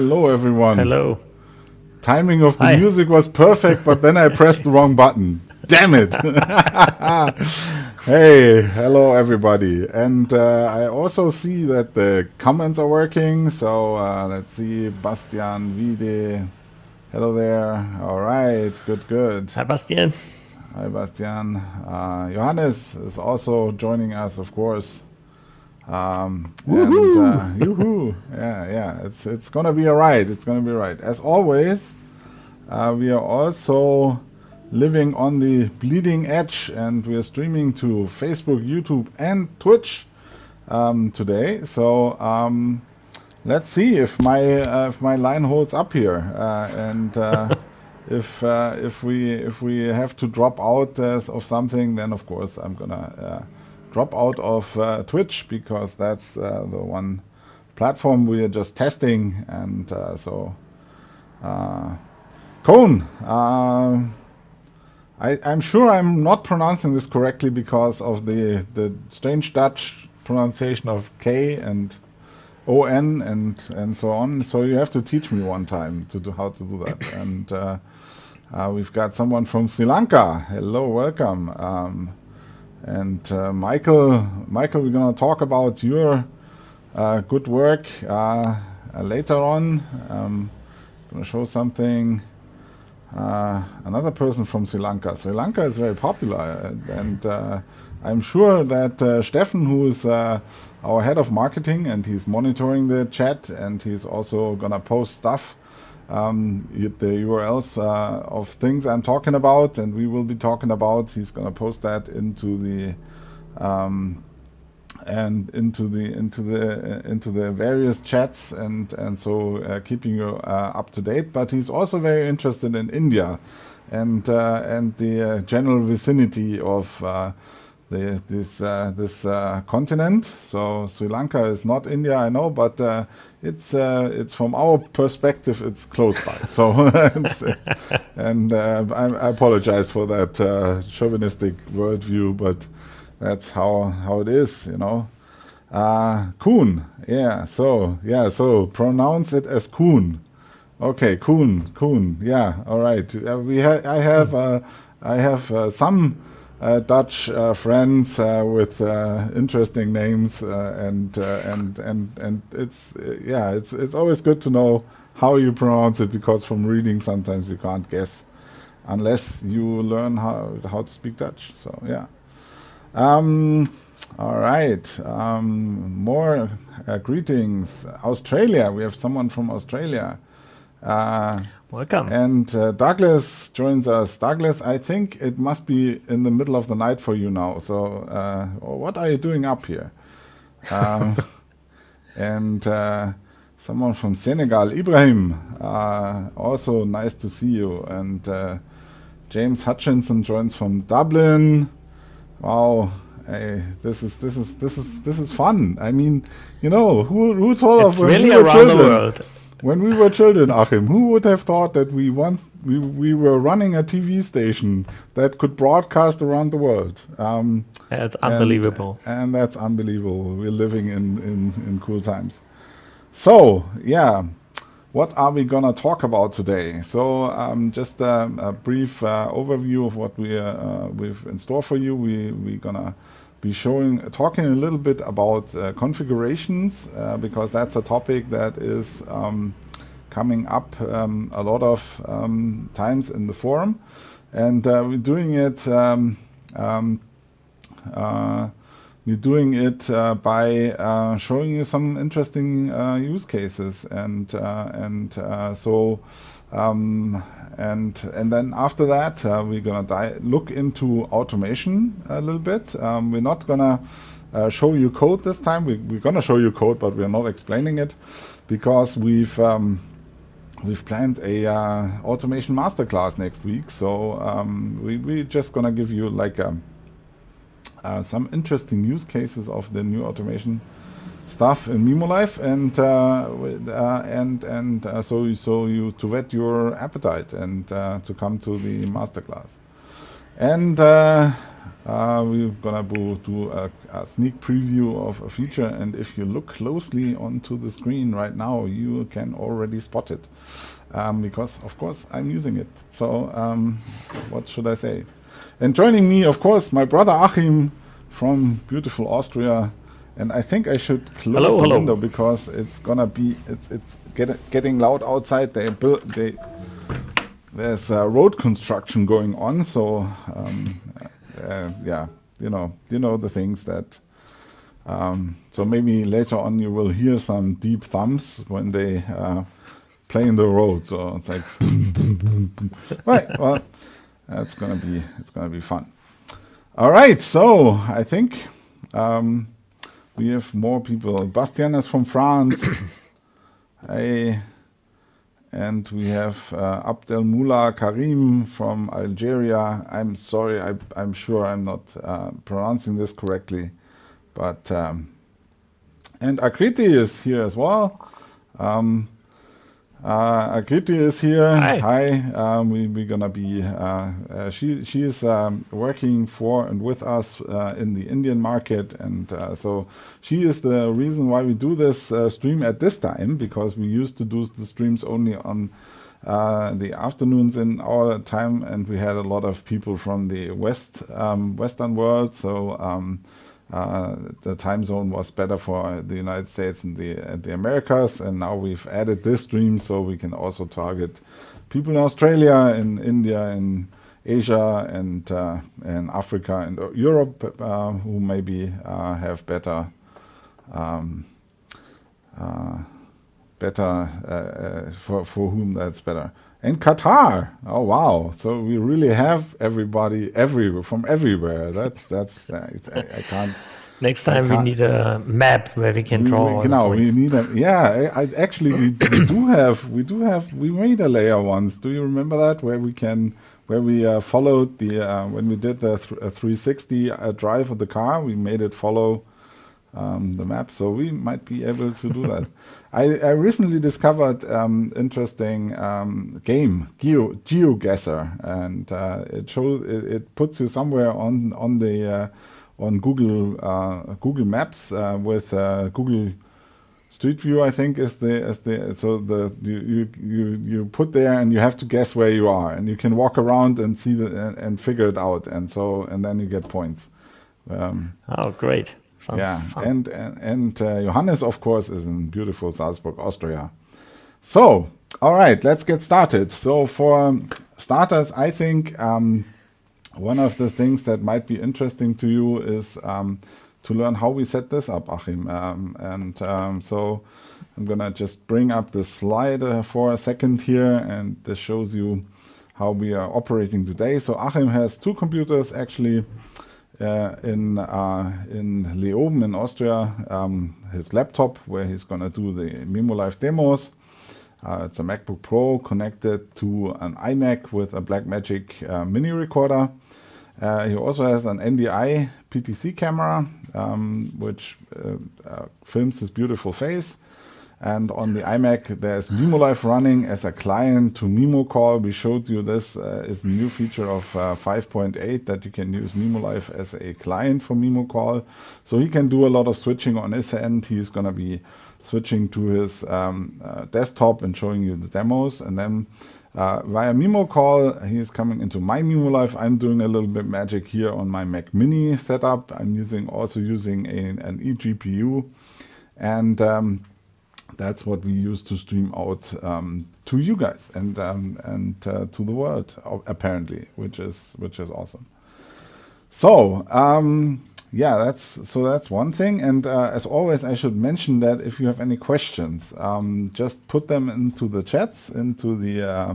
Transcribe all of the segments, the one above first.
Hello everyone. Hello. Timing of the Hi. music was perfect, but then I pressed the wrong button. Damn it! hey, hello everybody, and uh, I also see that the comments are working. So uh, let's see, Bastian Vide. Hello there. All right, good, good. Hi, Bastian. Hi, Bastian. Uh, Johannes is also joining us, of course. Um, and uh, yoo-hoo. yeah, yeah, it's it's gonna be alright. It's gonna be alright. As always, uh, we are also living on the bleeding edge, and we are streaming to Facebook, YouTube, and Twitch um, today. So um, let's see if my uh, if my line holds up here, uh, and uh, if uh, if we if we have to drop out uh, of something, then of course I'm gonna uh, drop out of uh, Twitch because that's uh, the one platform we are just testing, and uh, so. Uh, Cone, uh, I, I'm sure I'm not pronouncing this correctly because of the the strange Dutch pronunciation of K and O N and and so on. So you have to teach me one time to do how to do that. And uh, uh, we've got someone from Sri Lanka. Hello, welcome. Um, and uh, Michael, Michael, we're gonna talk about your uh, good work uh, uh, later on. Um, gonna show something. Uh, another person from Sri Lanka. Sri Lanka is very popular, and, I'm sure that uh, Steffen, who is our head of marketing, and he's monitoring the chat, and he's also gonna post stuff, um, the URLs uh, of things I'm talking about, and we will be talking about. He's gonna post that into the um, and into the into the uh, into the various chats and and so uh, keeping you uh, up to date. But he's also very interested in India and uh, and the uh, general vicinity of the this this continent. So Sri Lanka is not India, I know, but it's uh, it's from our perspective, it's close by. So it's, it's, and uh, I, I apologize for that uh, chauvinistic worldview, but that's how how it is, you know. Uh, Kuhn, yeah. So yeah, so pronounce it as Kuhn. Okay, Kuhn, Kuhn. Yeah, all right. Uh, we ha- I have uh, I have uh, some Dutch uh, friends uh, with uh, interesting names, uh, and uh, and and and it's uh, yeah, it's it's always good to know how you pronounce it because from reading sometimes you can't guess unless you learn how how to speak Dutch. So yeah. Um, all right. Um, more uh, greetings. Australia. We have someone from Australia. Uh, Welcome. and uh, Douglas joins us. Douglas, I think it must be in the middle of the night for you now. So, uh, what are you doing up here? Um, and uh, someone from Senegal, Ibrahim. Uh, also nice to see you. And uh, James Hutchinson joins from Dublin. Wow. Hey, this is this is this is this is fun. I mean, you know, who who thought it's of really around the world. When we were children, Achim, who would have thought that we once we, we were running a TV station that could broadcast around the world? Um, Yeah, it's and- unbelievable. and, that's unbelievable. We're living in, in, in cool times. So, yeah, what are we gonna talk about today? So, um, just um, a brief uh, overview of what we uh, we've in store for you. We we're gonna be showing, talking a little bit about uh, configurations uh, because that's a topic that is um, coming up um, a lot of um, times in the forum, and uh, we're doing it. Um, um, uh, we're doing it uh, by uh, showing you some interesting use cases, and and so um, and and then after that uh, we're gonna look into automation a little bit. Um, we're not gonna uh, show you code this time. We, we're gonna show you code, but we're not explaining it because we've um, we've planned a uh, automation masterclass next week. So um, we we're just gonna give you like a uh, some interesting use cases of the new automation stuff in Mimo Live, and uh, uh, and and uh, so so you to whet your appetite and to come to the masterclass. And we're gonna do a, a, sneak preview of a feature. And if you look closely onto the screen right now you can already spot it. Um, because of course I'm using it. So um, what should I say? And joining me of course my brother Achim from beautiful Austria and I think I should close hello, the hello. window because it's gonna be it's it's get, getting loud outside they build they there's road construction going on so um, uh, yeah, you know, you know the things that. Um, so maybe later on you will hear some deep thumps when they uh, play in the road. So it's like, right. Well, it's gonna be it's gonna be fun. All right. So I think um, we have more people. Bastian is from France. I and we have uh, Abdel Mullah Karim from Algeria. I'm sorry, I, am sure I'm not uh, pronouncing this correctly, but um, and Akriti is here as well. Um, uh, Akriti is here. Hi. Hi. Um, we, we're gonna be. Uh, uh, she she is um, working for and with us uh, in the Indian market, and uh, so she is the reason why we do this uh, stream at this time because we used to do the streams only on the afternoons in our time, and we had a lot of people from the west um, Western world. So. Uh, the time zone was better for the United States and the and the Americas, and now we've added this stream so we can also target people in Australia, in India, in Asia, and uh, in Africa and Europe uh, who maybe uh, have better. Um, uh, better for for whom that's better and Qatar. Oh wow! So we really have everybody everywhere from everywhere. That's that's uh, I, I, can't. Next time we need a map where we can draw. We, no, we need a yeah. I, I actually we, we, do have we do have we made a layer once. Do you remember that where we can where we uh, followed the uh, when we did the th 360 uh, drive of the car? We made it follow um, the map, so we might be able to do that. I, I, recently discovered um, interesting um, game Geo GeoGuessr, and uh, it shows it, it, puts you somewhere on on the uh, on Google uh, Google Maps uh, with uh, Google Street View. I think is the is the so the you, you you put there and you have to guess where you are, and you can walk around and see the and, and figure it out, and so and then you get points. Um, oh, great! Yeah, fun. and and, and uh, Johannes, of course, is in beautiful Salzburg, Austria. So, all right, let's get started. So, for starters, I think um, one of the things that might be interesting to you is um, to learn how we set this up, Achim. Um, and um, so, I'm gonna just bring up the slide uh, for a second here, and this shows you how we are operating today. So, Achim has two computers actually uh, in uh, in Leoben in Austria um, his laptop where he's to do the MimoLive demos. Uh, it's a MacBook Pro connected to an iMac with a Blackmagic uh, mini recorder. Uh, he also has an NDI PTZ camera, um, which films his beautiful face. And on the iMac, there's MimoLive running as a client to MimoCall. We showed you this uh, is a new feature of uh, 5.8 that you can use MimoLive as a client for MimoCall. So he can do a lot of switching on his end. He's going to be switching to his um, uh, desktop and showing you the demos. And then uh, via MimoCall, he is coming into my MimoLive. I'm doing a little bit magic here on my Mac Mini setup. I'm using also using a, an eGPU. And um, that's what we use to stream out um, to you guys and um, and uh, to the world apparently, which is which is awesome. So um, yeah, that's so that's one thing. And uh, as always, I should mention that if you have any questions, um, just put them into the chats, into the uh,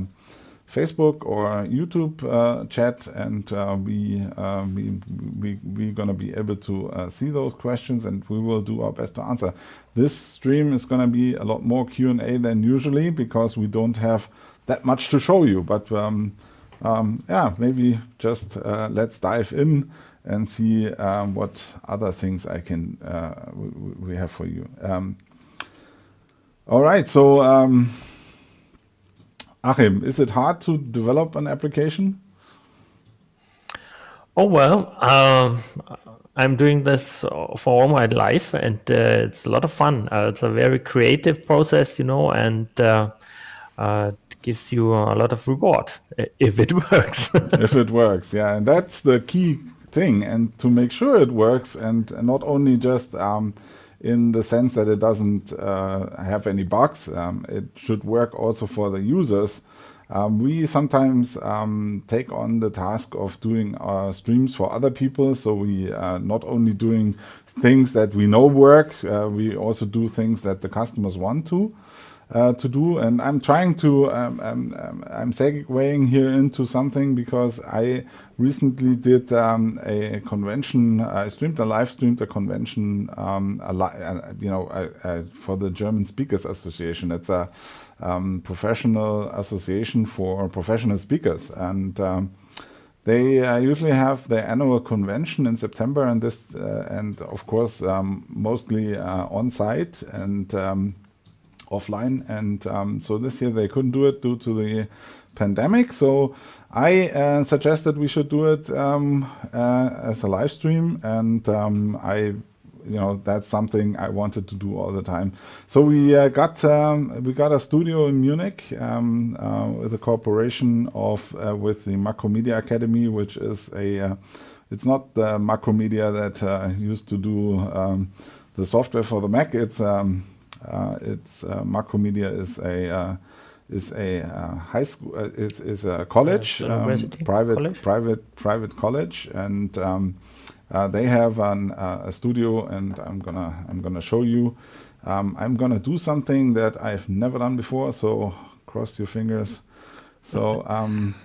Facebook or YouTube uh, chat, and uh, we, uh, we, we, we're going to be able to see those questions and we will do our best to answer. This stream is going to be a lot more Q&A than usually because we don't have that much to show you. But um, um, yeah, maybe just uh, let's dive in and see um, what other things I can uh, we, have for you. Um, all right, so um, Achim, is it hard to develop an application? Oh well, um, I'm doing this for all my life, and uh, it's a lot of fun. Uh, it's a very creative process, you know, and uh, uh gives you a lot of reward if it works. if it works, yeah, and that's the key thing. And to make sure it works, and not only just um, in the sense that it doesn't uh, have any bugs, um, it should work also for the users. Um, we sometimes um, take on the task of doing our streams for other people. So we are not only doing things that we know work, uh, we also do things that the customers want to. Uh, to do, and I'm trying to, um, um, um I'm segueing here into something because I recently did um, a convention. I streamed a live streamed a convention, a uh, you know, for the German Speakers Association. It's a um, professional association for professional speakers, and um, they uh, usually have their annual convention in September, and this, uh, and of course, um, mostly uh, on site and um, offline. And um, so this year they couldn't do it due to the pandemic. So I uh, suggested we should do it um, uh, as a live stream, and I you know that's something I wanted to do all the time. So we uh, got um, we got a studio in Munich um, uh, with a cooperation of uh, with the Macromedia Academy, which is a uh, it's not the Macromedia that uh, used to do um, the software for the Mac. It's um, uh, it's Macromedia is a is a high school is is a college um, private college? private private college and um, uh, they have an, uh, a studio, and I'm gonna I'm gonna show you. Um, I'm gonna do something that I've never done before, so cross your fingers. So um,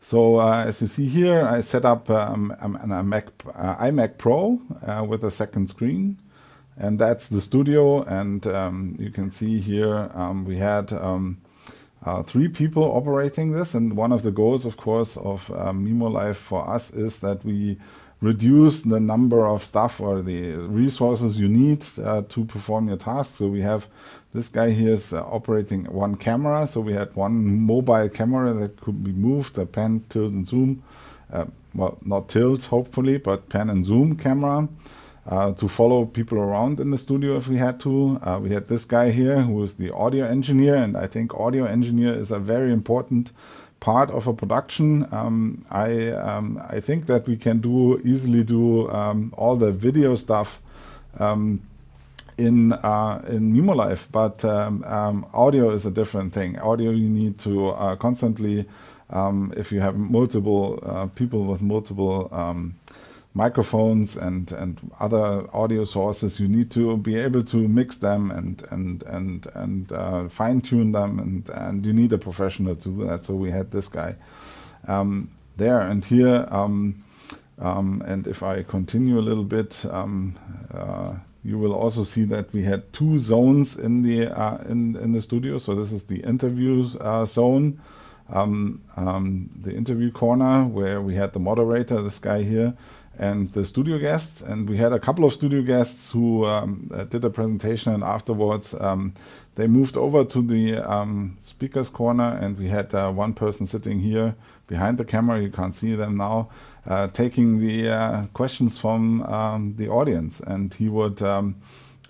so uh, as you see here, I set up um, an Mac, uh, iMac Pro uh, with a second screen, and that's the studio. And um, you can see here um, we had um, uh, three people operating this. And one of the goals, of course, of uh, Mimo Live for us is that we reduce the number of stuff or the resources you need uh, to perform your task. So we have this guy here is uh, operating one camera. So we had one mobile camera that could be moved, a pan, tilt, and zoom. Uh, well, not tilt, hopefully, but pan and zoom camera uh, to follow people around in the studio if we had to. Uh, we had this guy here who is the audio engineer, and I think audio engineer is a very important part of a production. Um, I um, I think that we can do easily do um, all the video stuff um, in uh, in Mimo Live, but um, um, audio is a different thing. Audio you need to uh, constantly, if you have multiple uh, people with multiple microphones and and other audio sources you need to be able to mix them and and and and uh, fine tune them and and you need a professional to do that. So we had this guy um, there and here um, um, and if I continue a little bit um, uh, you will also see that we had two zones in the uh, in in the studio. So this is the interviews uh, zone um, um, the interview corner where we had the moderator this guy here and the studio guests. And we had a couple of studio guests who um, uh, did a presentation, and afterwards um, they moved over to the um, speakers corner, and we had uh, one person sitting here behind the camera. You can't see them now, uh, taking the uh, questions from um, the audience, and he would. Um,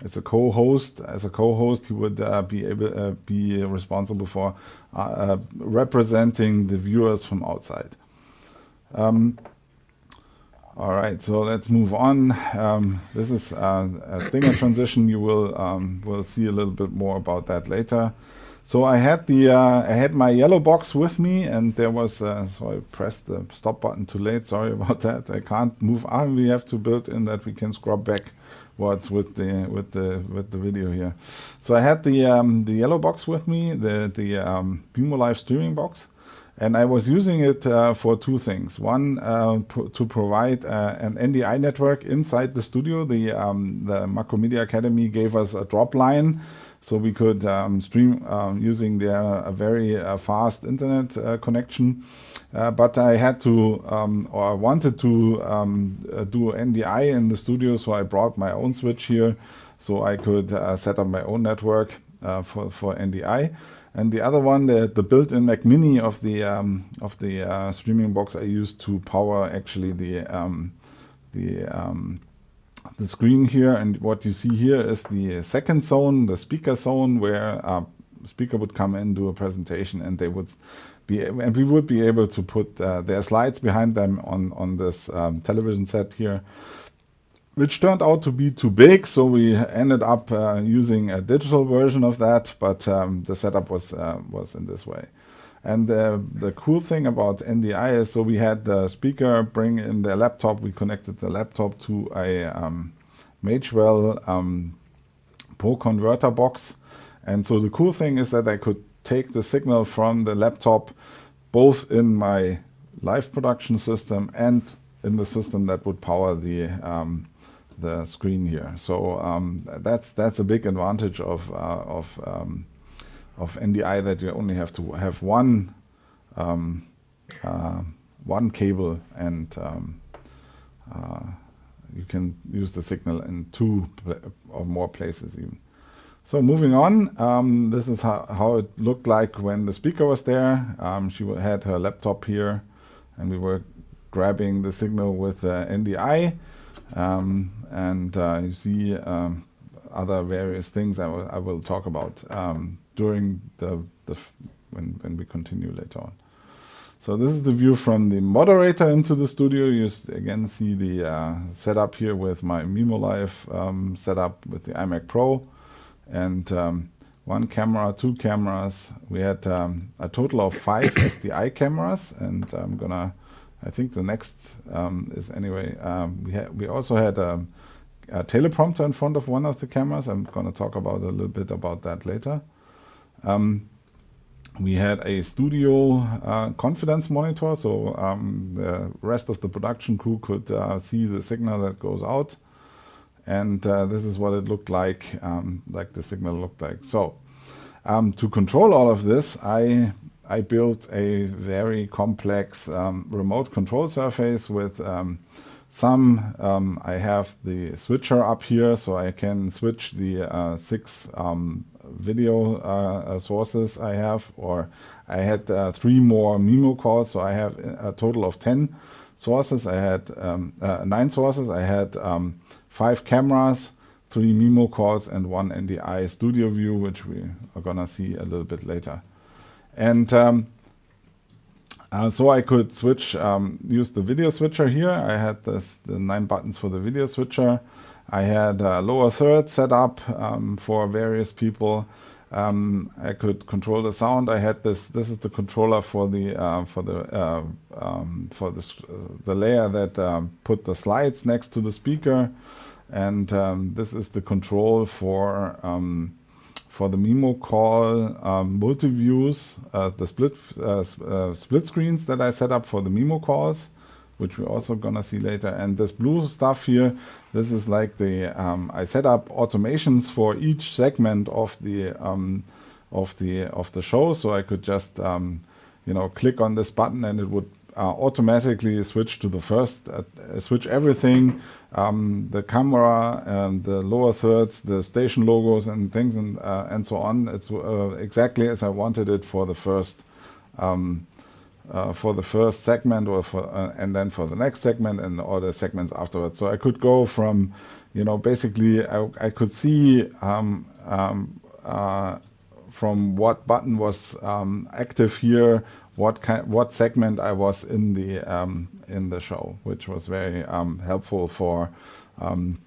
as a co-host, as a co-host, he would uh, be able uh, be responsible for representing the viewers from outside. Um, all right, so let's move on. Um, this is uh, a Stinger transition. You will um, will see a little bit more about that later. So I had the uh, I had my yellow box with me, and there was uh, so I pressed the stop button too late. Sorry about that. I can't move on. We have to build in that we can scrub back what's with the with the with the video here. So I had the um, the yellow box with me, the the um, Mimo Live streaming box. And I was using it uh, for two things. One, uh, to provide uh, an NDI network inside the studio. The, um, the Macromedia Academy gave us a drop line so we could um, stream um, using their a very uh, fast internet uh, connection. Uh, but I had to, um, or I wanted to um, do NDI in the studio, so I brought my own switch here so I could set up my own network for, for NDI. And the other one, the, the built-in Mac Mini of the um, of the uh, streaming box, I used to power actually the um, the um, the screen here. And what you see here is the second zone, the speaker zone, where a speaker would come in, do a presentation, and they would be and we would be able to put uh, their slides behind them on on this um, television set here which turned out to be too big, so we ended up uh, using a digital version of that, but um, the setup was uh, was in this way. And uh, the cool thing about NDI is, so we had the speaker bring in their laptop, we connected the laptop to a um, Magewell um, Pro converter box. And so the cool thing is that I could take the signal from the laptop both in my live production system and in the system that would power the um, the screen here. So um, that's that's a big advantage of uh, of um, of NDI that you only have to have one um, uh, one cable and um, uh, you can use the signal in two or more places even. So moving on, um, this is how, how it looked like when the speaker was there. Um, she had her laptop here and we were grabbing the signal with NDI. Um, and uh, you see um, other various things I will, I will talk about um, during the, the when, when we continue later on. So this is the view from the moderator into the studio. You again see the uh, setup here with my MimoLive um, setup with the iMac Pro and um, one camera, two cameras. We had um, a total of five SDI cameras and I'm gonna I think the next um, is anyway. Um, we we also had a, a, teleprompter in front of one of the cameras. I'm going to talk about a little bit about that later. Um, we had a studio uh, confidence monitor, so um, the rest of the production crew could uh, see the signal that goes out, and uh, this is what it looked like. Um, like the signal looked like. So um, to control all of this, I I built a very complex um, remote control surface with um, some, um, I have the switcher up here so I can switch the uh, six um, video uh, uh, sources I have, or I had uh, three more MIMO calls, so I have a total of 10 sources. I had um, uh, nine sources. I had um, five cameras, three MIMO calls, and one NDI studio view, which we are gonna see a little bit later. And um, uh, so I could switch, um, use the video switcher here. I had this, the nine buttons for the video switcher. I had a lower third set up um, for various people. Um, I could control the sound. I had this. This is the controller for the uh, for the uh, um, for the the layer that um, put the slides next to the speaker, and um, this is the control for for the Mimo call um, multi-views, uh, the split uh, uh, split screens that I set up for the Mimo calls, which we're also gonna see later. And this blue stuff here, this is like the um, I set up automations for each segment of the um, of the of the show, so I could just um, you know click on this button and it would uh, automatically switch to the first, uh, switch everything, um, the camera and the lower thirds, the station logos and things and uh, and so on. It's uh, exactly as I wanted it for the first um, uh, for the first segment or for uh, and then for the next segment and all the segments afterwards. So I could go from, you know, basically I, I could see um, um from what button was um, active here what kind, what segment I was in the um, in the show, which was very um, helpful for um,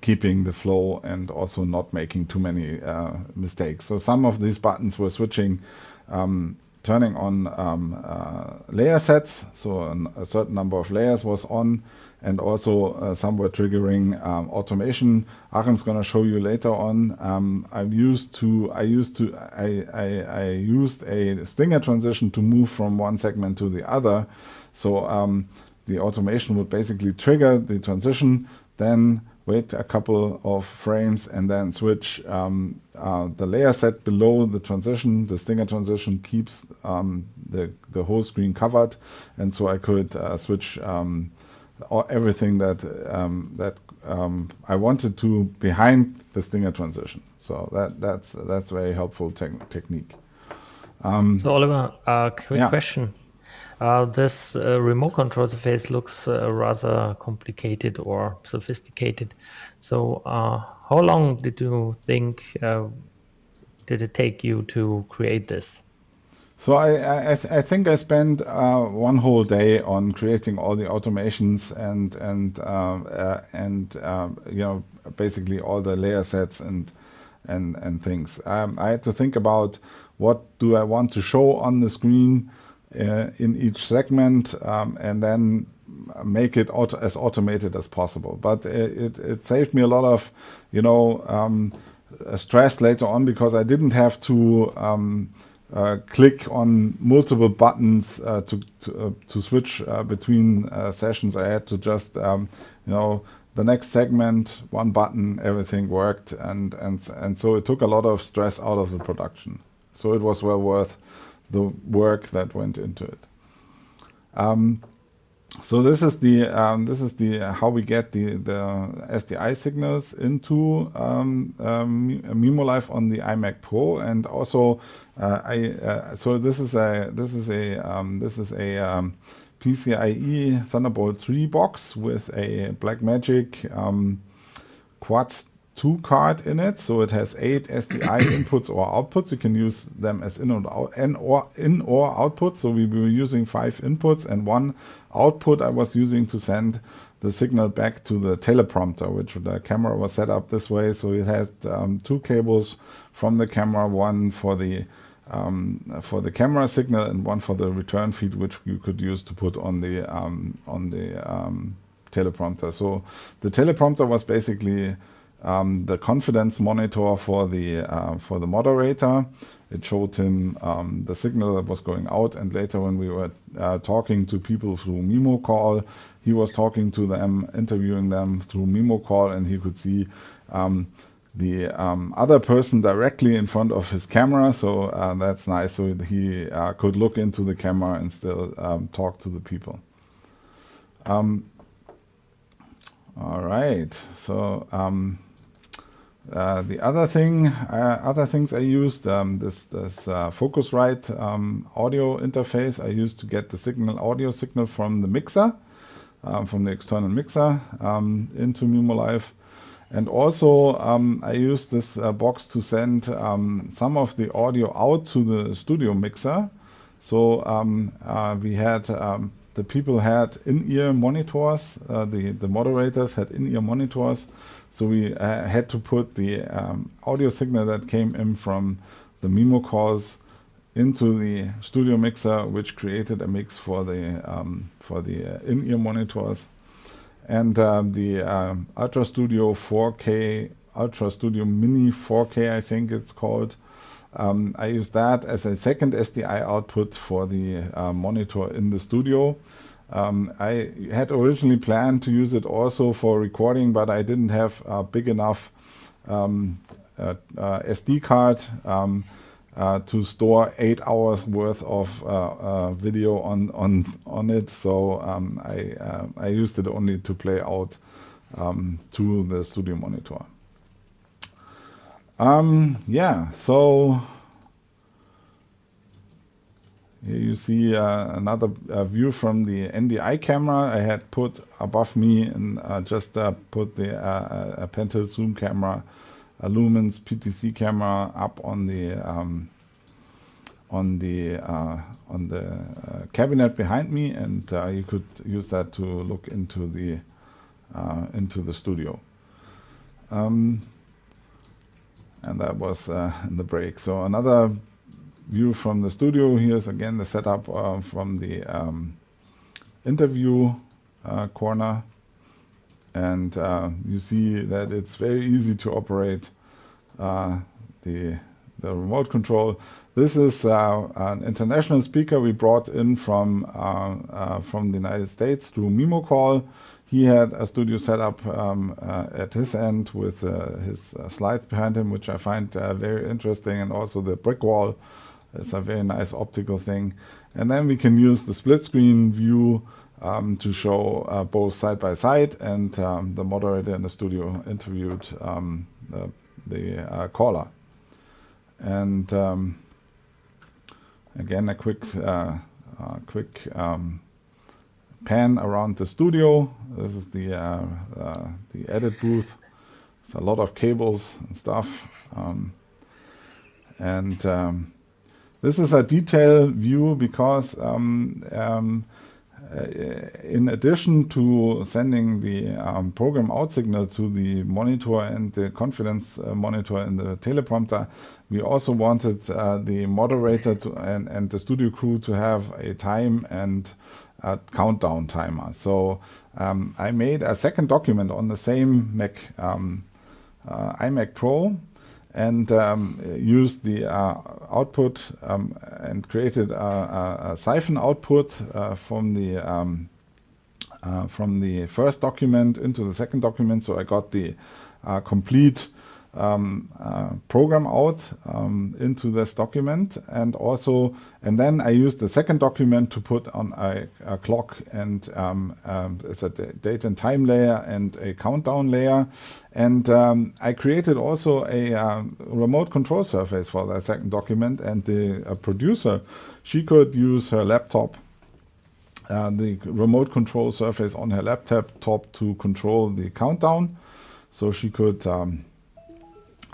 keeping the flow and also not making too many uh, mistakes. So some of these buttons were switching, um, turning on um, uh, layer sets. So an, a certain number of layers was on and also uh, some were triggering um, automation. Achim's going to show you later on. Um, I used to I used to I, I, I, used a stinger transition to move from one segment to the other. So um, the automation would basically trigger the transition, then wait a couple of frames and then switch um, uh, the layer set below the transition. The stinger transition keeps um, the, the whole screen covered. And so I could uh, switch um, everything that um, that um, I wanted to behind the stinger transition. So that that's that's very helpful te technique. Um, so Oliver, a uh, quick yeah. question. Uh, this uh, remote control interface looks uh, rather complicated or sophisticated. So, uh, how long did you think uh, did it take you to create this? So I I, th I think I spent uh, one whole day on creating all the automations and and and you know basically all the layer sets and and and things. Um, I had to think about what do I want to show on the screen in each segment um, and then make it auto as automated as possible. But it, it, saved me a lot of, you know, um, stress later on because I didn't have to um, uh, click on multiple buttons uh, to to, uh, to switch uh, between uh, sessions. I had to just, um, you know, the next segment, one button, everything worked, and and and so it took a lot of stress out of the production. So it was well worth the work that went into it. Um, so this is the um, this is the uh, how we get the the SDI signals into um, um, MimoLive on the iMac Pro, and also uh, I uh, so this is a this is a um, this is a um, PCIe Thunderbolt 3 box with a Blackmagic um, quad 2 card in it. So it has eight SDI inputs or outputs. You can use them as in, and out, in, or, in or outputs. So we were using five inputs and one output I was using to send the signal back to the teleprompter, which the camera was set up this way. So it had um, two cables from the camera, one for the um, for the camera signal and one for the return feed, which you could use to put on the um, on the um, teleprompter. So the teleprompter was basically um, the confidence monitor for the uh, for the moderator. It showed him um, the signal that was going out, and later when we were uh, talking to people through Mimo call, he was talking to them, interviewing them through Mimo call, and he could see um, the um, other person directly in front of his camera. So uh, that's nice. So he uh, could look into the camera and still um, talk to the people. Um, all right. So uh, the other thing, uh, other things I used, um, this, this uh, Focusrite um, audio interface I used to get the signal, audio signal from the mixer, um, from the external mixer um, into MimoLive. And also um, I used this uh, box to send um, some of the audio out to the studio mixer. So uh, we had the people had in-ear monitors. Uh, the the moderators had in-ear monitors, so we uh, had to put the um, audio signal that came in from the Mimo calls into the studio mixer, which created a mix for the um, for the uh, in-ear monitors, and um, the um, Ultra Studio 4K Ultra Studio Mini 4K, I think it's called. Um, I use that as a second SDI output for the uh, monitor in the studio. Um, I had originally planned to use it also for recording, but I didn't have a big enough um, uh, uh, SD card um, uh, to store eight hours worth of uh, uh, video on on on it. So um, I I used it only to play out um, to the studio monitor. Um, yeah, so here you see uh, another uh, view from the NDI camera. I had put above me and uh, just uh, put the uh, a Pentel zoom camera, a Lumens PTZ camera up on the um, on the uh, on the cabinet behind me, and you could use that to look into the into the studio. Um, and that was in the break. So another view from the studio. Here's again the setup uh, from the um, interview uh, corner. And uh, you see that it's very easy to operate uh, the, the remote control. This is uh, an international speaker we brought in from, uh, from the United States through MimoCall. He had a studio set up um, at his end with his slides behind him, which I find very interesting, and also the brick wall is a very nice optical thing. And then we can use the split screen view um, to show uh, both side by side and um, the moderator in the studio interviewed um, the, the uh, caller. And um, again a quick uh, uh, quick um, pan around the studio. This is the uh, uh, the edit booth. It's a lot of cables and stuff, um, and um, this is a detail view because um, um, uh, in addition to sending the um, program out signal to the monitor and the confidence uh, monitor in the teleprompter, we also wanted uh, the moderator to, and, and the studio crew to have a time and a countdown timer. So um, I made a second document on the same Mac, um, uh, iMac Pro and um, used the uh, output um, and created a, a, a Syphon output uh, from the um, uh, from the first document into the second document. So I got the uh, complete um, uh, program out um, into this document. And also and then I used the second document to put on a, a clock and um, um it's a date and time layer and a countdown layer. And um, I created also a uh, remote control surface for that second document. And the producer she could use her laptop uh, the remote control surface on her laptop top to control the countdown. So she could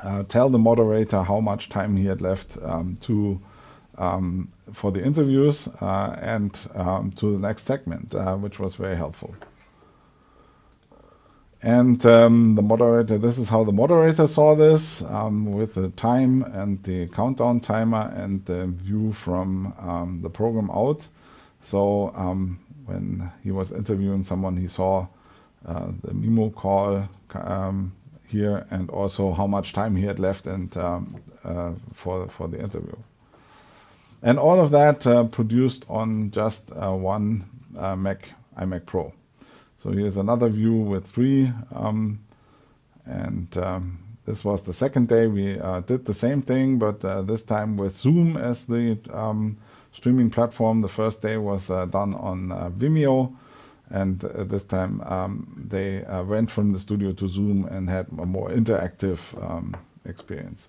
uh, tell the moderator how much time he had left um, to um, for the interviews uh, and um, to the next segment, uh, which was very helpful. And um, the moderator, this is how the moderator saw this um, with the time and the countdown timer and the view from um, the program out. So when he was interviewing someone, he saw uh, the Mimo call here and also how much time he had left and um, uh, for for the interview. And all of that uh, produced on just uh, one uh, Mac iMac Pro. So here's another view with three, um, and um, this was the second day. We uh, did the same thing, but this time with Zoom as the um, streaming platform. The first day was done on Vimeo and uh, this time um, they uh, went from the studio to Zoom and had a more interactive um, experience.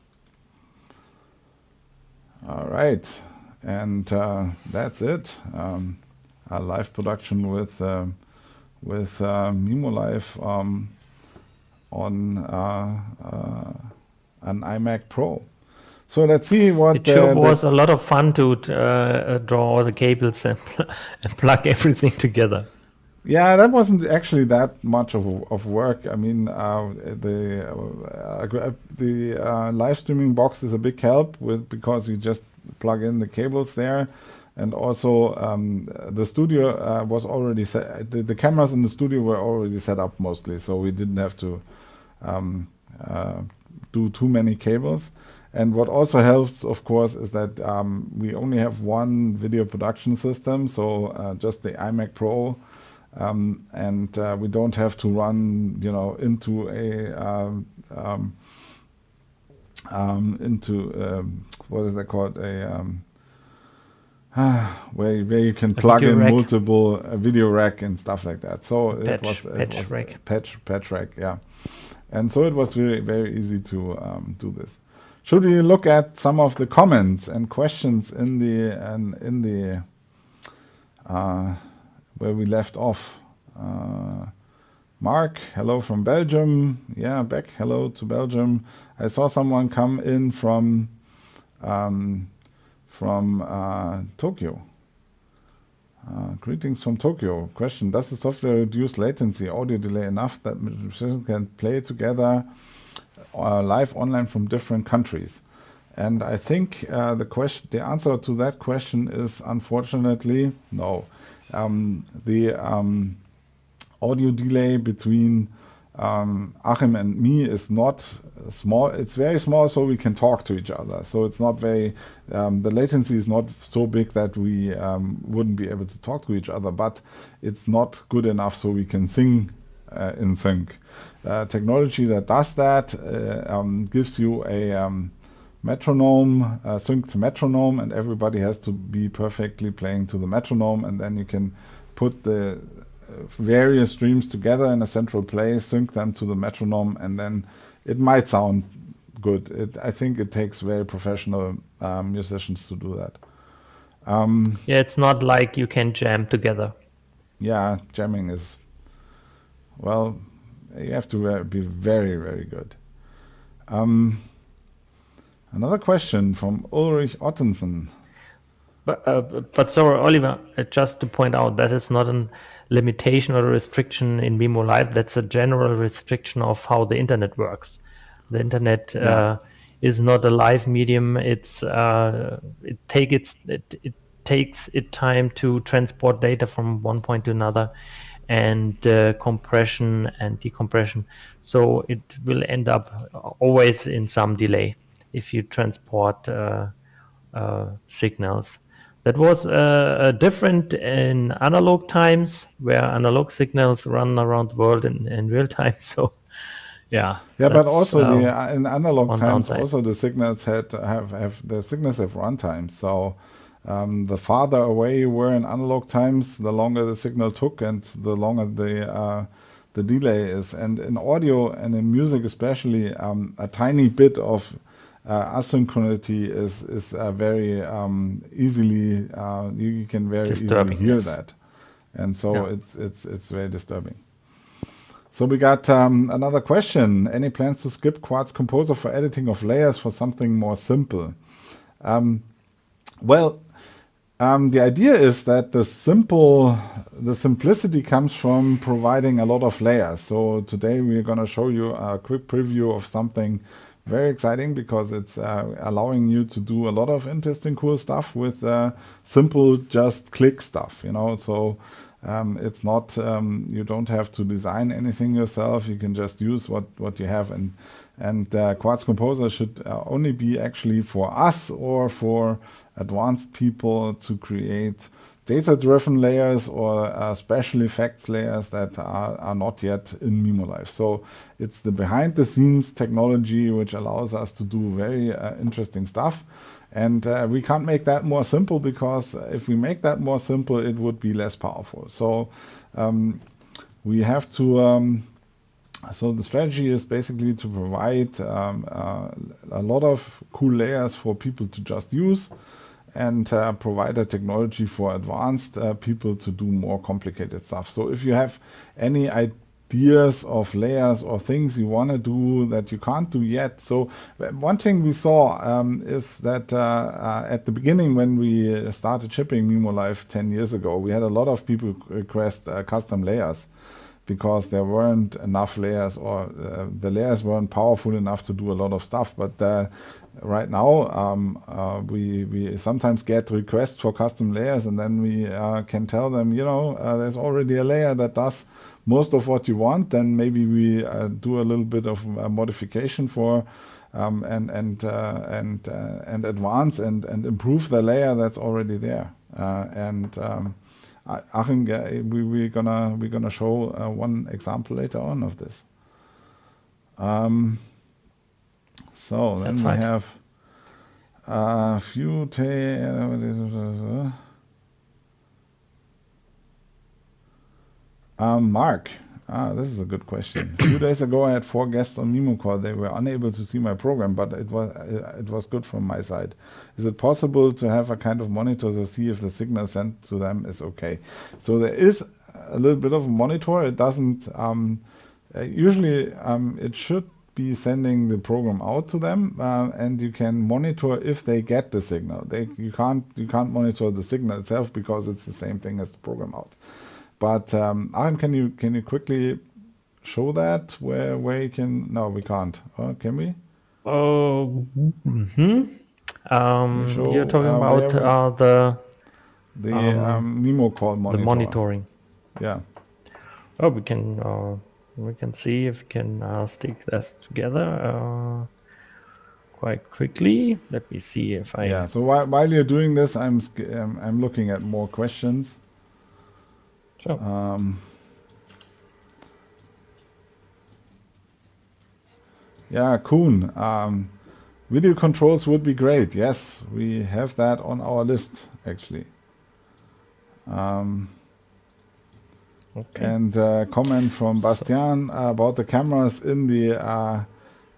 All right, and uh, that's it. Um, a live production with uh, with uh, Mimo Live um, on uh, an iMac Pro. So let's see what. It sure was a lot of fun to draw all the cables and, pl and plug everything together. Yeah, that wasn't actually that much of, of work. I mean, uh, the uh, the uh, live streaming box is a big help with because you just plug in the cables there, and also um, the studio uh, was already set. The, the, cameras in the studio were already set up mostly, so we didn't have to um, uh, do too many cables. And what also helps, of course, is that um, we only have one video production system, so uh, just the iMac Pro um, and uh, we don't have to run, you know, into a um, um, um into um, what is that called a um, where where you can a plug in rack. multiple uh, video rack and stuff like that. So patch, it was it patch was rack. patch patch rack, yeah. And so it was very very easy to do this. Should we look at some of the comments and questions in the and in the uh, where we left off. Uh, Mark, hello from Belgium. Yeah, back, hello to Belgium. I saw someone come in from um, from uh, Tokyo. Uh, greetings from Tokyo. Question: Does the software reduce latency, audio delay enough that musicians can play together uh, live online from different countries? And I think uh, the question, the answer to that question is unfortunately no. Um, the um, audio delay between um, Achim and me is not small. It's very small, so we can talk to each other. So it's not very, um, the latency is not so big that we um, wouldn't be able to talk to each other, but it's not good enough so we can sing uh, in sync. Uh, technology that does that uh, um, gives you a metronome, a synced metronome, and everybody has to be perfectly playing to the metronome, and then you can put the various streams together in a central place, sync them to the metronome, and then it might sound good. It, I think it takes very professional um, musicians to do that. Um, yeah, it's not like you can jam together. Yeah, jamming is, well, you have to uh, be very, very good. Um, another question from Ulrich Ottensen. But, uh, but sorry, Oliver, uh, just to point out, that is not a limitation or a restriction in mimoLive. That's a general restriction of how the internet works. The internet yeah. uh, is not a live medium. It's uh, it take its it, it takes it time to transport data from one point to another, and uh, compression and decompression. So it will end up always in some delay if you transport uh, uh, signals. That was uh, different in analog times, where analog signals run around the world in, in real time. So, yeah. Yeah, but also the, uh, in analog times, downside. also the signals had have have the signals have runtime. So. Um, the farther away you were in analog times, the longer the signal took, and the longer the uh, the delay is. And in audio and in music, especially, um, a tiny bit of uh, asynchronity is is uh, very um, easily uh, you, you, can very disturbing, easily hear yes. that, and so yeah. it's it's it's very disturbing. So we got um, another question. Any plans to skip Quartz Composer for editing of layers for something more simple? Um, well, um, the idea is that the simple, the simplicity comes from providing a lot of layers. So today we're going to show you a quick preview of something very exciting because it's uh, allowing you to do a lot of interesting cool stuff with uh, simple just click stuff you know? So um, it's not um, you don't have to design anything yourself. You can just use what what you have. And and uh, Quartz Composer should uh, only be actually for us or for advanced people to create data-driven layers or uh, special effects layers that are, are not yet in mimoLive. So it's the behind-the-scenes technology which allows us to do very uh, interesting stuff. And uh, we can't make that more simple because if we make that more simple, it would be less powerful. So um, we have to. Um, so the strategy is basically to provide um, uh, a lot of cool layers for people to just use and uh, provide a technology for advanced uh, people to do more complicated stuff. So if you have any ideas of layers or things you want to do that you can't do yet. So one thing we saw um, is that uh, uh, at the beginning when we started shipping mimoLive 10 years ago, we had a lot of people request uh, custom layers because there weren't enough layers or uh, the layers weren't powerful enough to do a lot of stuff. But uh, right now um, uh, we we sometimes get requests for custom layers and then we uh, can tell them you know uh, there's already a layer that does most of what you want then maybe we uh, do a little bit of modification for um, and and uh, and uh, and advance and and improve the layer that's already there and um, Achim, we, we're gonna we're gonna show one example later on of this. Um, so then That's we right. have a few. Um, Mark, ah, this is a good question. a few days ago, I had four guests on MimoCall. They were unable to see my program, but it was it was good from my side. Is it possible to have a kind of monitor to see if the signal sent to them is okay? So there is a little bit of a monitor. It doesn't. Um, uh, usually, um, it should be sending the program out to them, uh, and you can monitor if they get the signal. They you can't you can't monitor the signal itself because it's the same thing as the program out. But um, Aaron, can you can you quickly show that where where you can? No, we can't. Uh, can we? Oh, mm-hmm. um, show, you're talking uh, about uh, the the um, um, mimoCall monitor. The monitoring. Yeah. Oh, we can uh, we can see if we can uh, stick this together uh, quite quickly. Let me see if I. Yeah. So while, while you're doing this, I'm um, I'm looking at more questions. Sure. Um, yeah, Kuhn. Um, video controls would be great. Yes, we have that on our list actually. Um, Okay. And uh, comment from Bastian uh, about the cameras in the uh,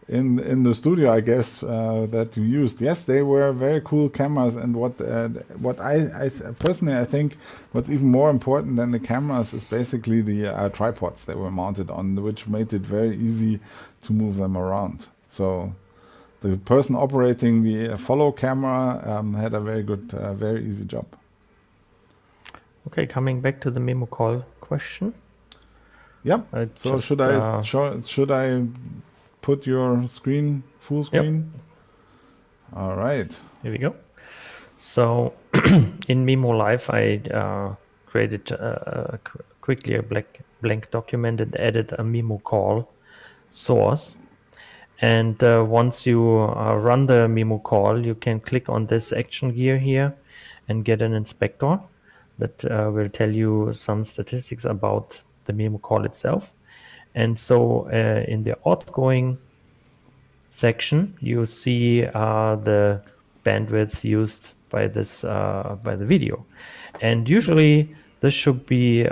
in in the studio, I guess uh, that you used. Yes, they were very cool cameras, and what uh, what I, I personally I think what's even more important than the cameras is basically the uh, tripods they were mounted on, which made it very easy to move them around. So the person operating the follow camera um, had a very good, uh, very easy job. Okay, coming back to the mimoCall question. Yep. so just, should I uh, show, should I put your screen full screen? Yep. All right. Here we go. So in Mimo Live, I uh, created uh, quickly a blank, blank document and added a mimoCall source. And uh, once you uh, run the mimoCall, you can click on this action gear here and get an inspector that uh, will tell you some statistics about the mimoCall itself. And so uh, in the outgoing section, you see uh, the bandwidth used by this uh, by the video. And usually this should be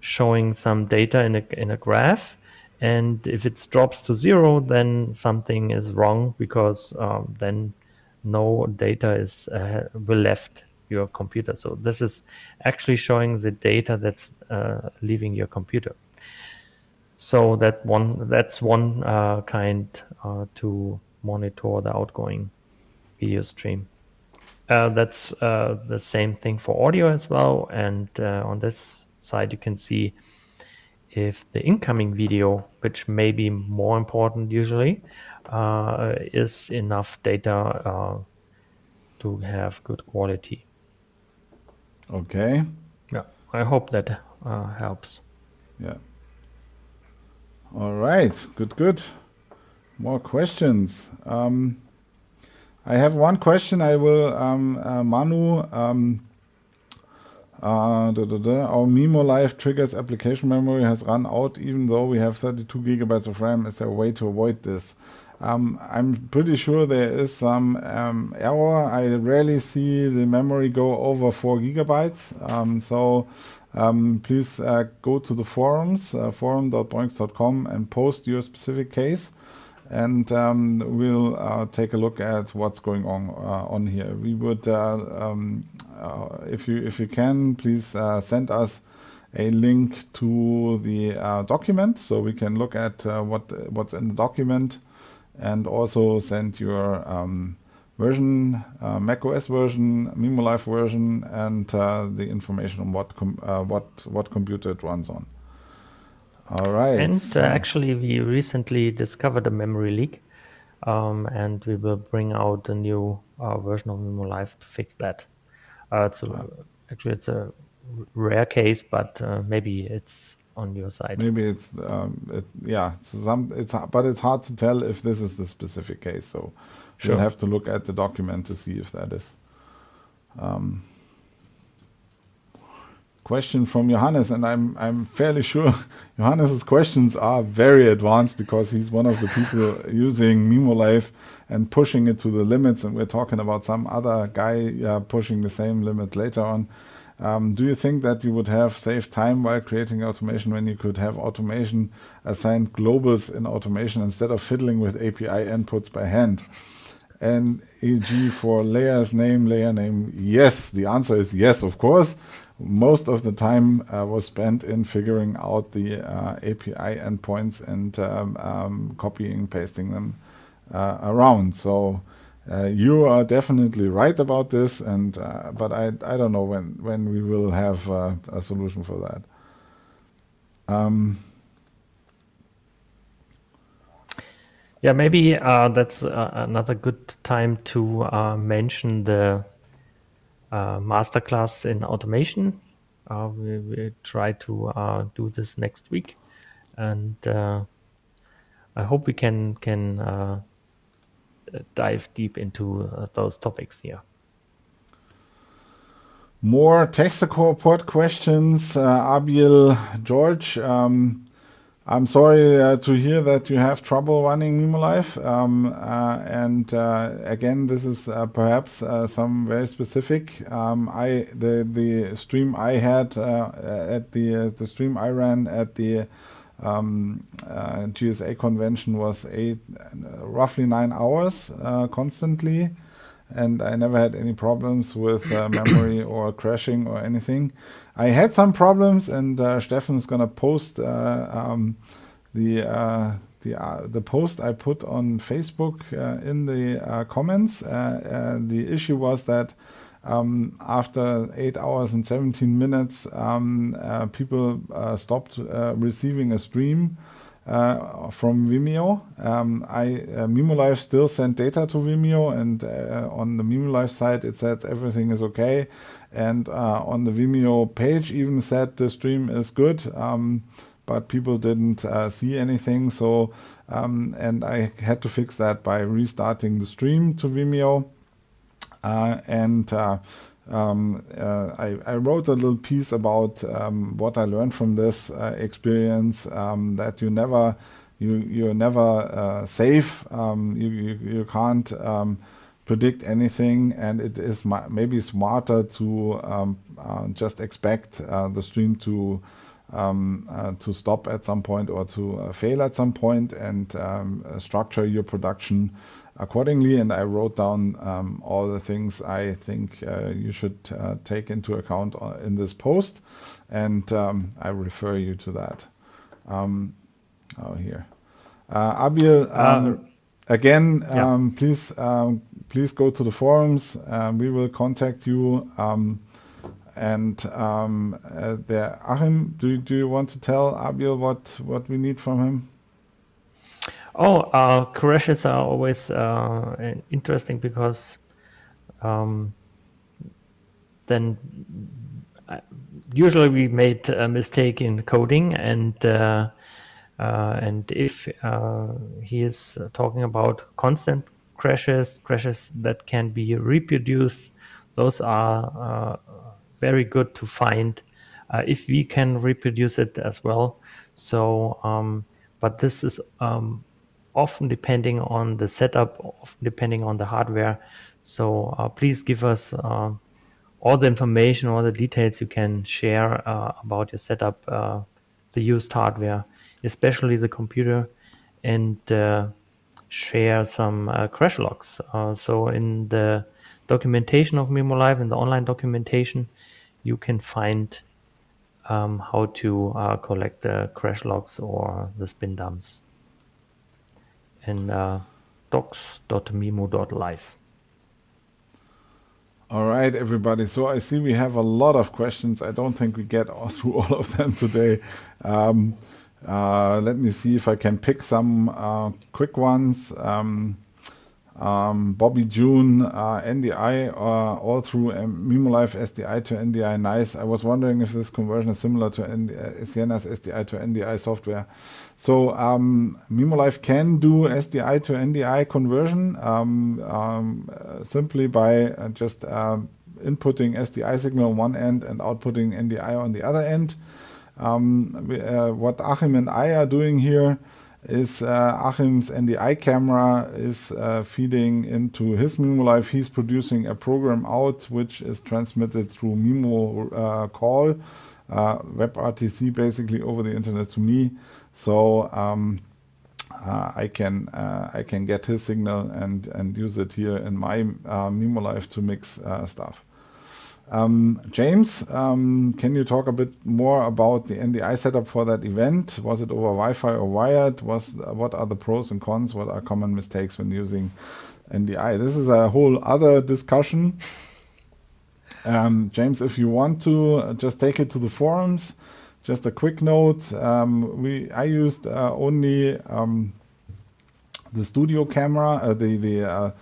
showing some data in a, in a graph and if it drops to zero then something is wrong because um, then no data is uh, left your computer. So this is actually showing the data that's uh, leaving your computer. So that one that's one uh, kind uh, to monitor the outgoing video stream. Uh, that's uh, the same thing for audio as well. And on this side you can see if the incoming video, which may be more important usually, uh, is enough data uh, to have good quality. Okay. Yeah, I hope that uh, helps. Yeah. All right. Good. Good. More questions. Um, I have one question. I will, um, uh, Manu. Um, uh, da, da, da. Our Mimo Live triggers application memory has run out even though we have 32 gigabytes of RAM. Is there a way to avoid this? Um, I'm pretty sure there is some um, error. I rarely see the memory go over 4 gigabytes. Um, so um, please uh, go to the forums, uh, forum.boinx.com and post your specific case and um, we'll uh, take a look at what's going on uh, on here. We would, uh, um, uh, if you if you can, please send us a link to the document so we can look at what what's in the document, and also send your um, version, Mac OS version, MimoLive version, and the information on what what what computer it runs on. All right. And uh, actually, we recently discovered a memory leak, um, and we will bring out a new uh, version of Mimo Live to fix that. Uh, a, actually it's a rare case, but uh, maybe it's on your side. Maybe it's um, it, yeah. So some it's but it's hard to tell if this is the specific case. So sure. we'll have to look at the document to see if that is. Um, question from Johannes, and I'm I'm fairly sure Johannes's questions are very advanced because he's one of the people using Mimo Live and pushing it to the limits. And we're talking about some other guy uh, pushing the same limit later on. Um, do you think that you would have saved time while creating automation when you could have automation assigned globals in automation instead of fiddling with API inputs by hand? And e.g. for layers name, layer name, yes. The answer is yes, of course most of the time uh, was spent in figuring out the uh, API endpoints and um, um, copying, pasting them uh, around. So uh, you are definitely right about this, and uh, but I I don't know when when we will have uh, a solution for that. Um, yeah, maybe that's another good time to mention the uh, masterclass in automation. Uh, we, we try to uh, do this next week, and I hope we can can dive deep into those topics here more tech support questions. Uh, George, um, I'm sorry uh, to hear that you have trouble running MimoLive. Um, uh, and uh, again, this is uh, perhaps uh, some very specific. Um, I the the stream I had uh, at the the stream I ran at the um, uh, GSA convention was eight, uh, roughly nine hours uh, constantly, and I never had any problems with uh, memory or crashing or anything. I had some problems, and uh, Stefan is gonna post uh, um, the the the post I put on Facebook in the comments. the issue was that. Um, after 8 hours and 17 minutes, um, uh, people uh, stopped uh, receiving a stream uh, from Vimeo. Um, I uh, MimoLive still sent data to Vimeo, and uh, on the MimoLive side it says everything is okay, and on the Vimeo page even said the stream is good, um, but people didn't see anything. So, um, and I had to fix that by restarting the stream to Vimeo. Uh, and uh, um, uh, I, I, wrote a little piece about um, what I learned from this experience um, that you never you you're never safe. Um, you, you, you can't um, predict anything, and it is maybe smarter to um, uh, just expect uh, the stream to uh, to stop at some point or to fail at some point, and structure your production accordingly. And I wrote down um, all the things I think uh, you should uh, take into account uh, in this post, and um, I refer you to that. Um, oh, here, uh, Abil. Um, again, yeah. Um, please, um, please go to the forums. we will contact you. and uh, there, Achim, do do you want to tell Abil what what we need from him? Oh, uh, crashes are always uh, interesting because um, then uh, usually we made a mistake in coding and uh, uh, and if uh, he is talking about constant crashes, crashes that can be reproduced, those are very good to find if we can reproduce it as well. So, um, but this is um, often depending on the setup, often depending on the hardware. So uh, please give us uh, all the information, all the details you can share uh, about your setup, uh, the used hardware, especially the computer, and uh, share some uh, crash logs. so in the documentation of MimoLive, in the online documentation, you can find um, how to collect the crash logs or the spin dumps in uh. All right, everybody. So I see we have a lot of questions. I don't think we get all through all of them today. Um, uh, let me see if I can pick some uh, quick ones. Um, um, Bobby June, uh, NDI, uh, all through um, MimoLive SDI to NDI. Nice. I was wondering if this conversion is similar to ND- uh, SDI to NDI software. So um, MimoLive can do SDI to NDI conversion um, um, uh, simply by uh, just uh, inputting SDI signal on one end and outputting NDI on the other end. Um, uh, what Achim and I are doing here is uh, Achim's NDI camera is uh, feeding into his MimoLive. He's producing a program out which is transmitted through Mimo call, WebRTC basically over the internet to me. So um, uh, I can uh, I can get his signal and and use it here in my uh, MimoLive to mix uh, stuff. Um, James, um, can you talk a bit more about the NDI setup for that event? Was it over Wi-Fi or wired? Was what are the pros and cons? What are common mistakes when using NDI? This is a whole other discussion. Um, James, if you want to, uh, just take it to the forums. Just a quick note, we I used uh, only the studio camera, uh, the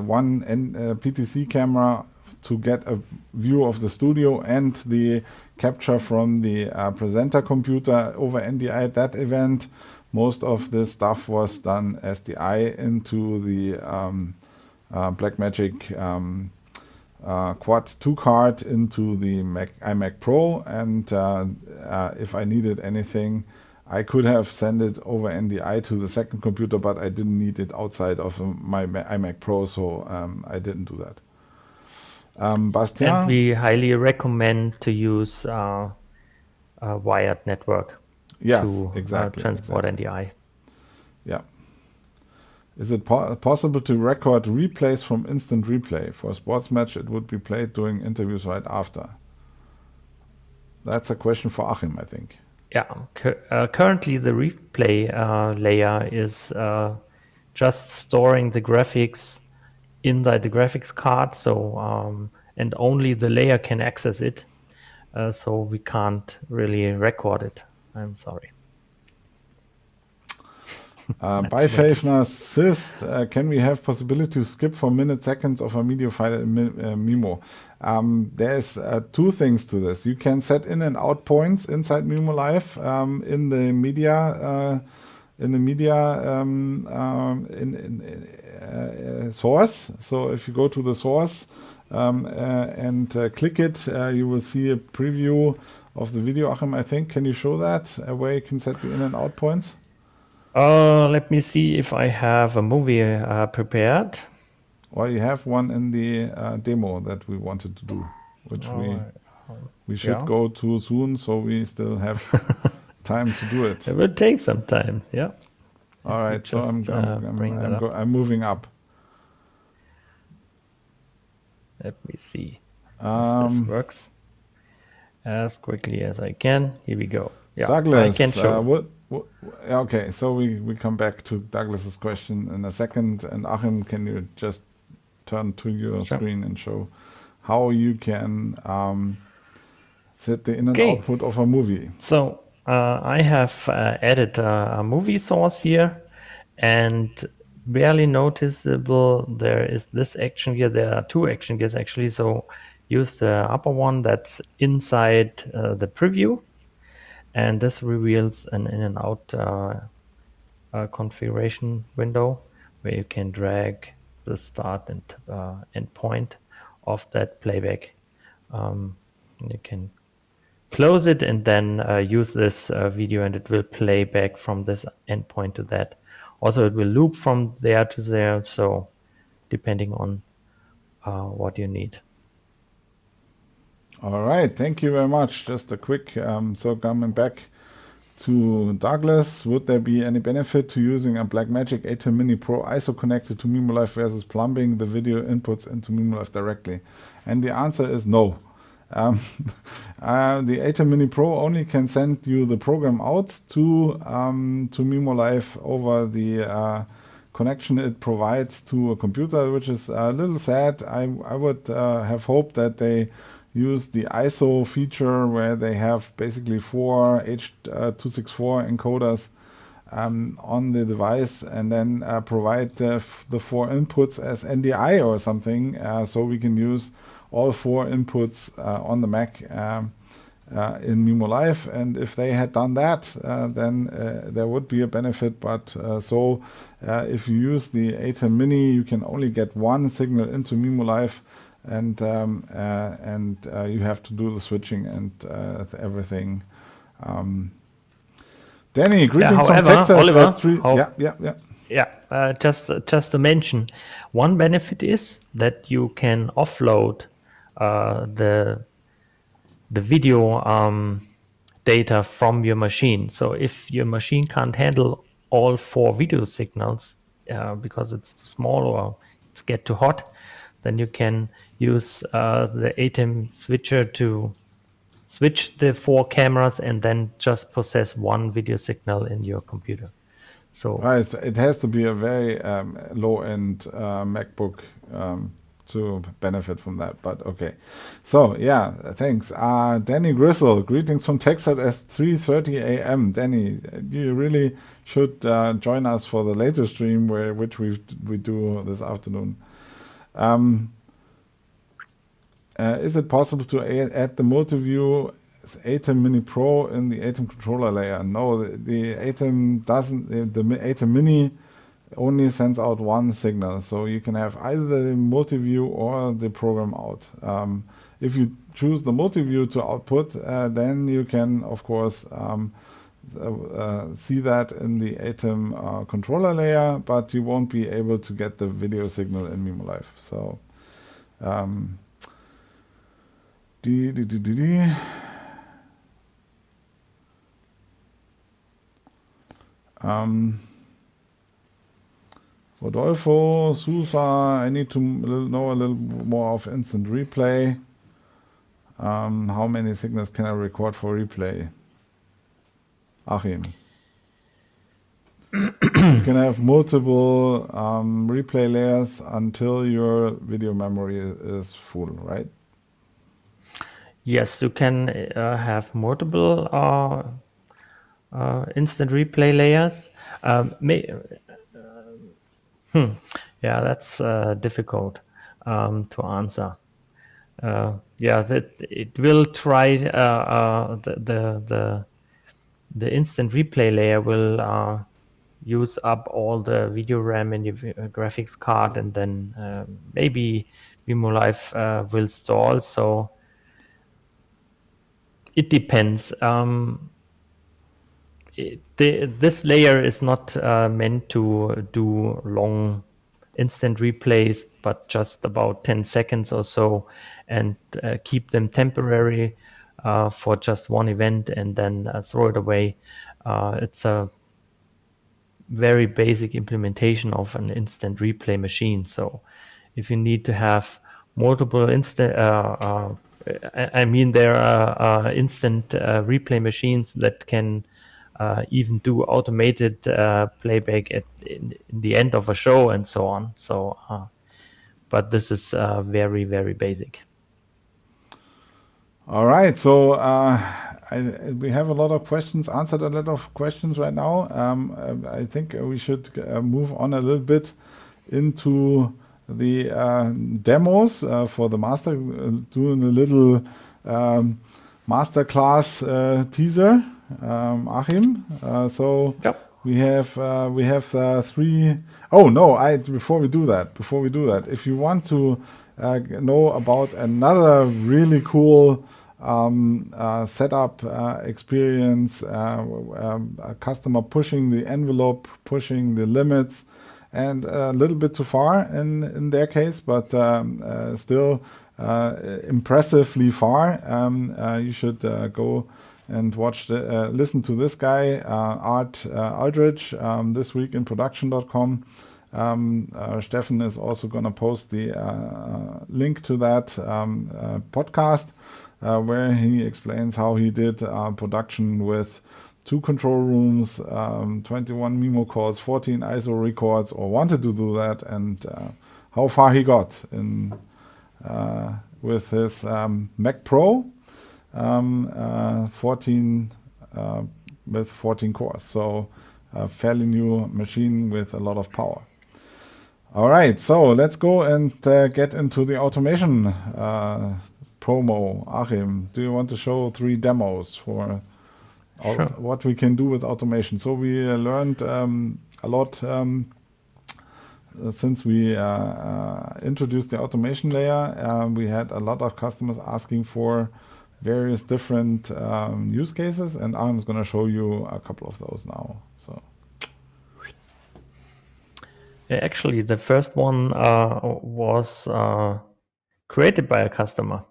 one PTZ camera to get a view of the studio and the capture from the uh, presenter computer over NDI at that event. Most of the stuff was done SDI into the um, Blackmagic um, uh, Quad 2 card into the Mac, iMac Pro, and uh, uh, if I needed anything, I could have sent it over NDI to the second computer, but I didn't need it outside of my iMac Pro, so um, I didn't do that. Um, Bastien? And we highly recommend to use uh, a wired network. yes, to exactly, uh, transport exactly. NDI. Yeah. Is it po- possible to record replays from instant replay? For a sports match, it would be played during interviews right after. That's a question for Achim, I think. Yeah, uh, currently the replay uh, layer is uh, just storing the graphics inside the graphics card, so um, and only the layer can access it. Uh, so we can't really record it. I'm sorry. Uh, by what it Faith is. Narcissist, uh, can we have possibility to skip for minute seconds of a media file in uh, Mimo? Um, there's uh, two things to this. You can set in and out points inside Mimo Live um, in the media uh, in the media um, um, in, in, uh, uh, source. So if you go to the source um, uh, and uh, click it, uh, you will see a preview of the video. Achim, I think. Can you show that uh, where you can set the in and out points? Uh, let me see if I have a movie uh, prepared. Or you have one in the uh, demo that we wanted to do, which we we should yeah. go to soon, so we still have time to do it. It will take some time. Yeah. All right, so I'm just, I'm, uh, I'm, I'm, I'm moving up. Let me see if this Um, works as quickly as I can. Here we go. Yeah, Douglas, I can show. uh, what, what? Okay, so we we come back to Douglas's question in a second, and Achim, can you just turn to your Sure. screen and show how you can um, set the in and Okay. output of a movie? So uh, I have uh, added a, movie source here, and barely noticeable. There is this action gear. There are two action gears actually. So use the upper one that's inside uh, the preview, and this reveals an in and out uh, uh, configuration window where you can drag the start and uh, end point of that playback. Um, you can close it and then uh, use this uh, video and it will play back from this endpoint to that. Also, it will loop from there to there. So, depending on uh, what you need. All right, thank you very much. Just a quick, um, so coming back to Douglas, would there be any benefit to using a Blackmagic ATEM Mini Pro ISO connected to MimoLive versus plumbing the video inputs into MimoLive directly? And the answer is no. Um, uh, the ATEM Mini Pro only can send you the program out to um, to MimoLive over the uh, connection it provides to a computer, which is a little sad. I, I would uh, have hoped that they use the ISO feature where they have basically four H264 encoders um, on the device and then uh, provide the, the four inputs as NDI or something uh, so we can use all four inputs uh, on the Mac um, uh, in Mimo Live. And if they had done that, uh, then uh, there would be a benefit. But uh, so uh, if you use the ATEM Mini, you can only get one signal into Mimo Live. And um, uh, and uh, you have to do the switching and uh, everything. Um, Danny, greetings from however, Texas. Oliver, three- how- yeah, yeah, yeah. Yeah, uh, just just to mention, one benefit is that you can offload uh, the the video um, data from your machine. So if your machine can't handle all four video signals uh, because it's too small or it's get too hot, then you can use uh, the ATEM switcher to switch the four cameras and then just process one video signal in your computer. So Right, it has to be a very um, low-end uh, MacBook um, to benefit from that. But okay, so yeah, thanks. Uh, Danny Gristle, greetings from Texas at 3:30 a.m. Danny, you really should uh, join us for the later stream, where which we we do this afternoon. Um, uh, is it possible to a- add the multi-view ATEM Mini Pro in the ATEM controller layer? No, the, the ATEM doesn't. The, the ATEM Mini only sends out one signal, so you can have either the multi-view or the program out. Um, if you choose the multi-view to output, uh, then you can, of course, um, uh, uh, see that in the ATEM uh, controller layer, but you won't be able to get the video signal in Mimo Live. So. Um, dee, dee, dee. Um, Rodolfo Sousa, I need to know a little more of instant replay. Um, how many signals can I record for replay? Achim. you can have multiple um, replay layers until your video memory is full, right? Yes, you can uh, have multiple uh, uh, instant replay layers. Um, may, hmm, yeah, that's uh, difficult um, to answer. Uh, yeah, that it will try the, the the the instant replay layer will use up all the video RAM in your graphics card, and then uh, maybe Mimo Live uh, will stall. So it depends. Um, the, this layer is not uh, meant to do long instant replays, but just about 10 seconds or so, and uh, keep them temporary uh, for just one event and then uh, throw it away. it's a very basic implementation of an instant replay machine. So if you need to have multiple instant, uh, uh, I mean, there are uh, instant uh, replay machines that can uh, even do automated uh, playback at in, in, the end of a show and so on. So, but this is very very basic. All right, so I, we have a lot of questions, answered a lot of questions right now. Um, I think we should uh, move on a little bit into the uh, demos uh, for the master, uh, doing a little um, master class uh, teaser, um, Achim. Uh, so yep. we have we have three. Oh no! I before we do that, before we do that, if you want to know about another really cool um, uh, setup uh, experience, uh, um, a customer pushing the envelope, pushing the limits, and a little bit too far in, in their case, but um, uh, still uh, impressively far. Um, uh, you should go and watch the, listen to this guy, Art Aldrich, um, this week in production.com. Um, uh, Steffen is also going to post the uh, link to that um, uh, podcast uh, where he explains how he did uh, production with two control rooms, um, 21 Mimo calls, 14 ISO records, or wanted to do that, and uh, how far he got in uh, with his um, Mac Pro, uh, 14 uh, with 14 cores. So a fairly new machine with a lot of power. All right, so let's go and uh, get into the automation uh, promo. Achim, do you want to show three demos for sure. what we can do with automation? So we uh, learned um, a lot um, uh, since we uh, uh, introduced the automation layer. Um, we had a lot of customers asking for various different um, use cases, and I'm going to show you a couple of those now. So. Actually, the first one uh, was uh, created by a customer.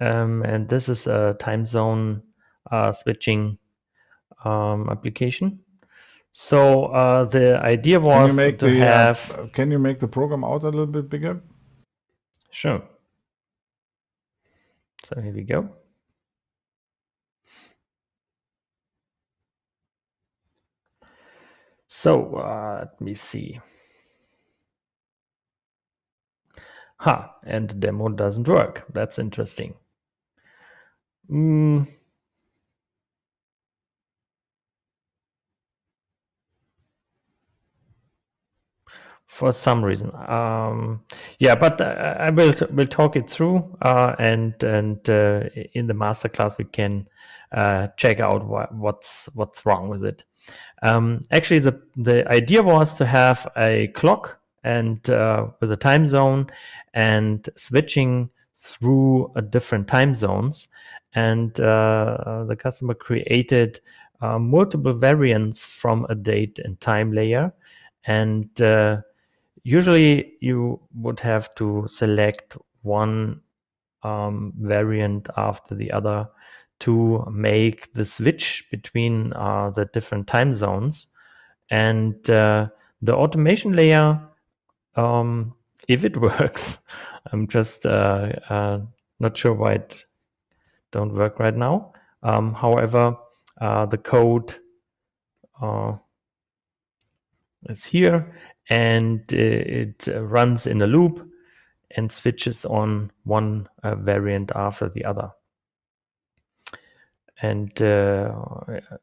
Um, and this is a time zone uh, switching um, application. So uh, the idea was to the, uh, have. Can you make the program out a little bit bigger? Sure. So here we go. So uh, let me see. Ha, and the demo doesn't work. That's interesting. Mm. For some reason, um, yeah, but uh, I will will talk it through, uh, and and uh, in the masterclass we can uh, check out what, what's what's wrong with it. Um, actually, the the idea was to have a clock and uh, with a time zone and switching through different time zones. And uh, the customer created uh, multiple variants from a date and time layer. And uh, usually you would have to select one um, variant after the other to make the switch between uh, the different time zones And uh, the automation layer, um, if it works, I'm just uh, uh, not sure why it don't work right now. Um, however, uh, the code uh, is here and it runs in a loop and switches on one variant after the other. And uh,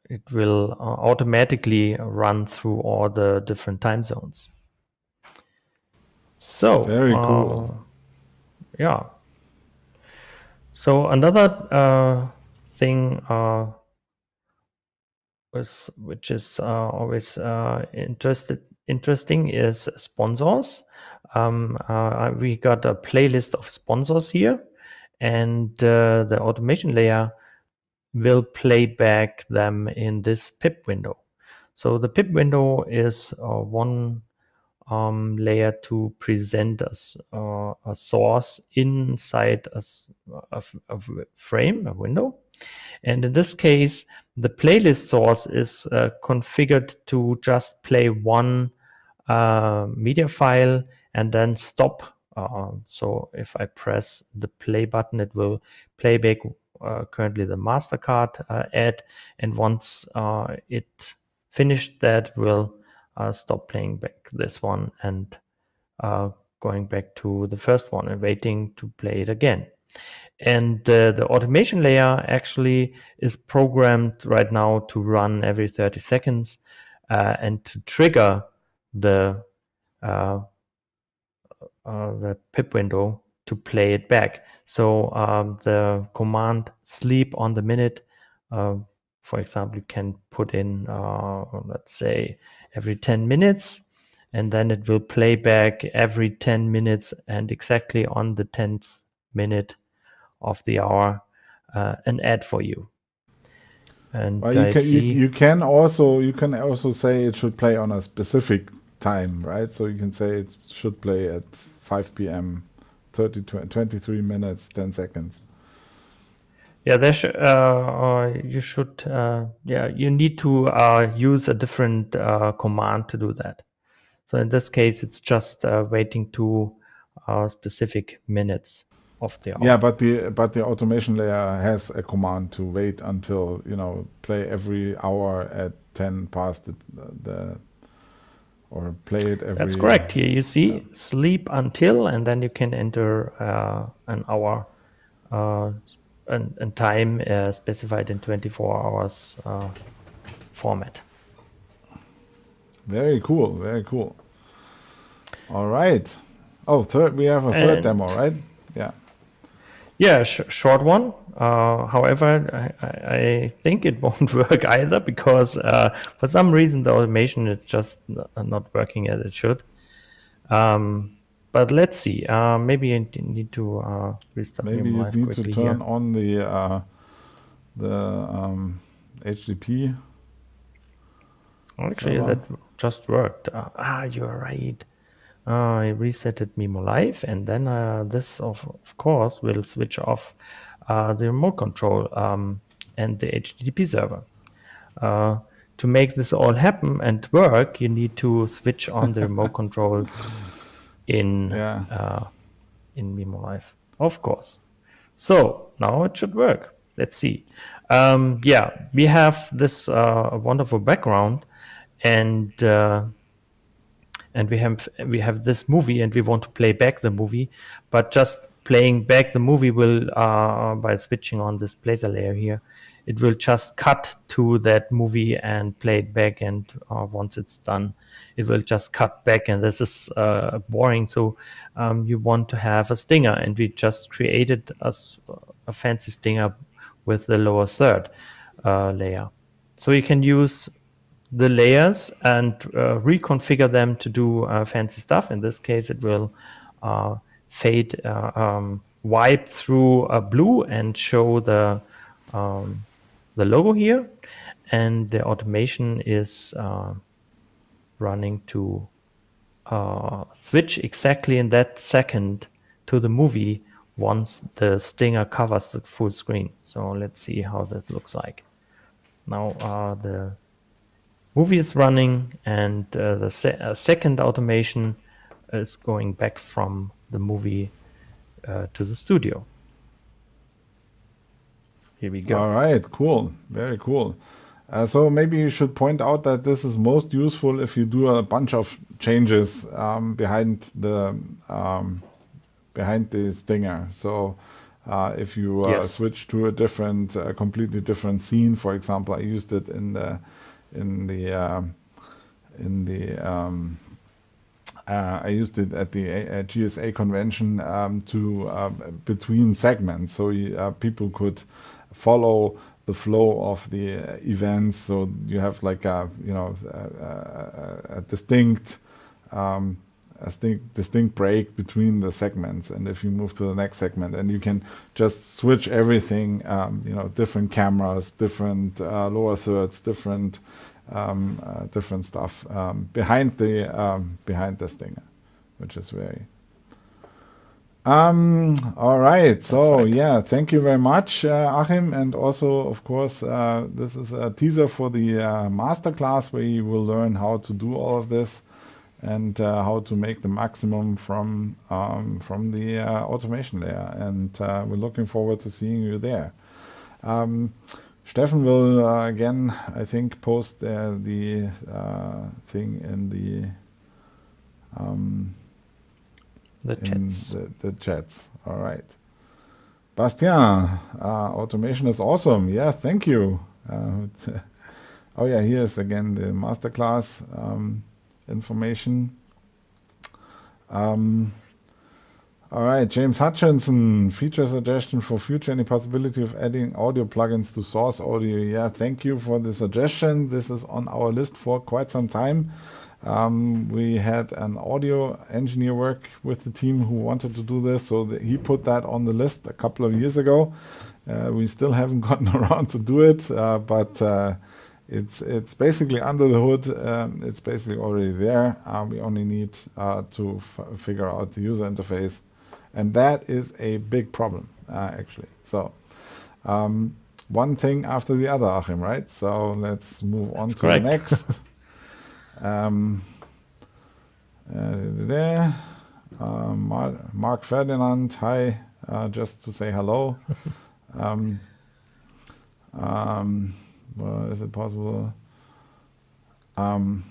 it will uh, automatically run through all the different time zones. So, very cool. Uh, yeah. So, another uh, thing uh, was, which is always interested, interesting is sponsors. Um, uh, we got a playlist of sponsors here, and uh, the automation layer will play back them in this pip window. So the pip window is uh, one um, layer to present us uh, a source inside a, a, a, frame, a window. And in this case, the playlist source is uh, configured to just play one uh, media file and then stop. Uh, so if I press the play button, it will play back currently the MasterCard uh, ad. And once uh, it finished that, will uh, stop playing back this one and uh, going back to the first one and waiting to play it again. And the automation layer actually is programmed right now to run every 30 seconds and to trigger the uh, uh, the pip window to play it back. So um, the command sleep on the minute, uh, for example, you can put in, uh, let's say, every 10 minutes, and then it will play back every 10 minutes and exactly on the 10th minute of the hour uh, an ad for you. And well, you, can, you, you can also you can also say it should play on a specific time, right? So you can say it should play at 5 p.m. 30, 23 minutes, 10 seconds. Yeah, there sh- uh, you should. Uh, yeah, you need to uh, use a different uh, command to do that. So in this case, it's just uh, waiting to uh, specific minutes of the hour. Yeah, but the but the automation layer has a command to wait until you know play every hour at ten past the the or play it every. That's correct. Here you see sleep until, and then you can enter uh, an hour uh, and, and, time uh, specified in 24 hours uh, format. Very cool. Very cool. All right. Oh, third. We have a third and demo, right? Yeah. Yeah, sh short one. Uh, however, I, I, think it won't work either because uh, for some reason the automation is just not working as it should. Um, but let's see. Uh, maybe I need to uh, restart. Maybe you need to turn here. on the uh, the um, HTTP. Actually, server. that just worked. Uh, ah, you're right. I resetted Mimo Live, and then this, of, of course, will switch off uh, the remote control um, and the HTTP server. Uh, to make this all happen and work, you need to switch on the remote controls in yeah. uh, in Mimo Live, of course. So now it should work. Let's see. Um, yeah, we have this uh, wonderful background, and uh, and we have we have this movie, and we want to play back the movie, but just playing back the movie will uh, by switching on this placer layer here it will just cut to that movie and play it back and uh, once it's done it will just cut back and this is uh, boring. So um, you want to have a stinger and we just created a, a fancy stinger with the lower third uh, layer. So you can use the layers and uh, reconfigure them to do uh, fancy stuff. In this case it will fade uh, um, wipe through a blue and show the um, the logo here. And the automation is uh, running to uh, switch exactly in that second to the movie once the stinger covers the full screen. So let's see how that looks like. Now uh, the movie is running, and uh, the se- uh, second automation is going back from the movie uh, to the studio. Here we go. All right, cool, very cool. Uh, so maybe you should point out that this is most useful if you do a bunch of changes um, behind the um, behind the stinger. So uh, if you uh, yes. switch to a different, uh, completely different scene, for example, I used it in the in the uh, in the um, uh, I used it at the GSA convention um, to between segments, so you, people could follow the flow of the uh, events. So you have like a you know a, a, a distinct um, a distinct, break between the segments, and if you move to the next segment, and you can just switch everything. Um, you know, different cameras, different uh, lower thirds, different uh, different stuff um, behind the um, behind the stinger, which is very um, all right. So right. yeah, thank you very much, uh, Achim, and also, of course, uh, this is a teaser for the uh, masterclass where you will learn how to do all of this and uh, how to make the maximum from um, from the uh, automation layer. And uh, we're looking forward to seeing you there. Um, Steffen will uh, again, I think, post the thing in the. Um, the chats. The, the, chats. All right. Bastien, uh, automation is awesome. Yeah, thank you. Uh, oh yeah, here's again the masterclass um, information. Um, all right, James Hutchinson, feature suggestion for future, any possibility of adding audio plugins to source audio? Yeah, thank you for the suggestion. This is on our list for quite some time. Um, we had an audio engineer work with the team who wanted to do this, so he put that on the list a couple of years ago. Uh, we still haven't gotten around to do it, uh, but uh, it's it's basically under the hood. Um, it's basically already there. Uh, we only need uh, to figure out the user interface, and that is a big problem uh, actually. So. Um, one thing after the other, Achim, right? So let's move on to correct. the next. Um, uh, uh, Mark Ferdinand, hi, uh, just to say hello. um, um, well, is it possible? Um,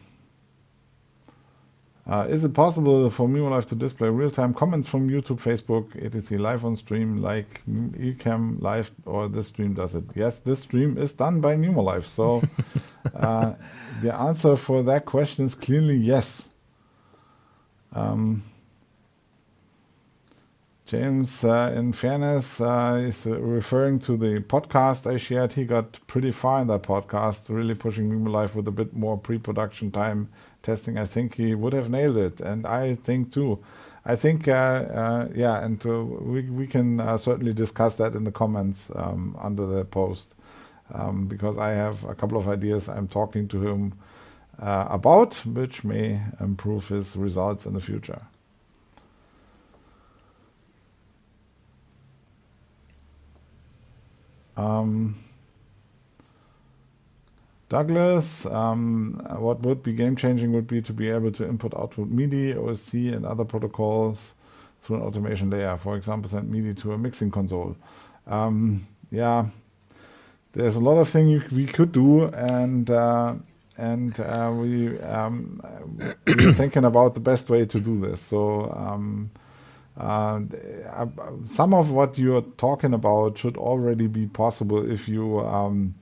uh, is it possible for Live to display real-time comments from YouTube, Facebook, etc. live on stream like Ecamm Live or this stream does it? Yes, this stream is done by Live. So uh, the answer for that question is clearly yes. Um, James, uh, in fairness, uh, is referring to the podcast I shared. He got pretty far in that podcast, really pushing Mimo Live with a bit more pre-production time testing. I think he would have nailed it, and I think too. I think, uh, uh yeah, and uh, we we can uh, certainly discuss that in the comments um, under the post um, because I have a couple of ideas I'm talking to him uh, about, which may improve his results in the future. Um, Douglas, um, what would be game changing would be to be able to input output MIDI, OSC, and other protocols through an automation layer. For example, send MIDI to a mixing console. Um, yeah, there's a lot of things we could do, and uh, and uh, we um, we're thinking about the best way to do this. So. Um, uh, some of what you're talking about should already be possible if you um,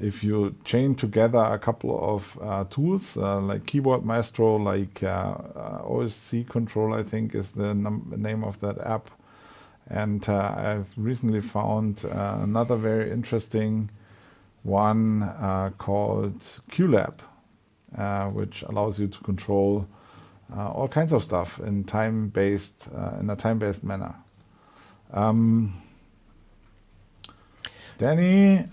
if you chain together a couple of uh, tools uh, like Keyboard Maestro, like uh, uh, OSC Control, I think is the name of that app, and uh, I've recently found another very interesting one called QLab, which allows you to control uh, all kinds of stuff in time-based uh, in a time-based manner. Um, Danny,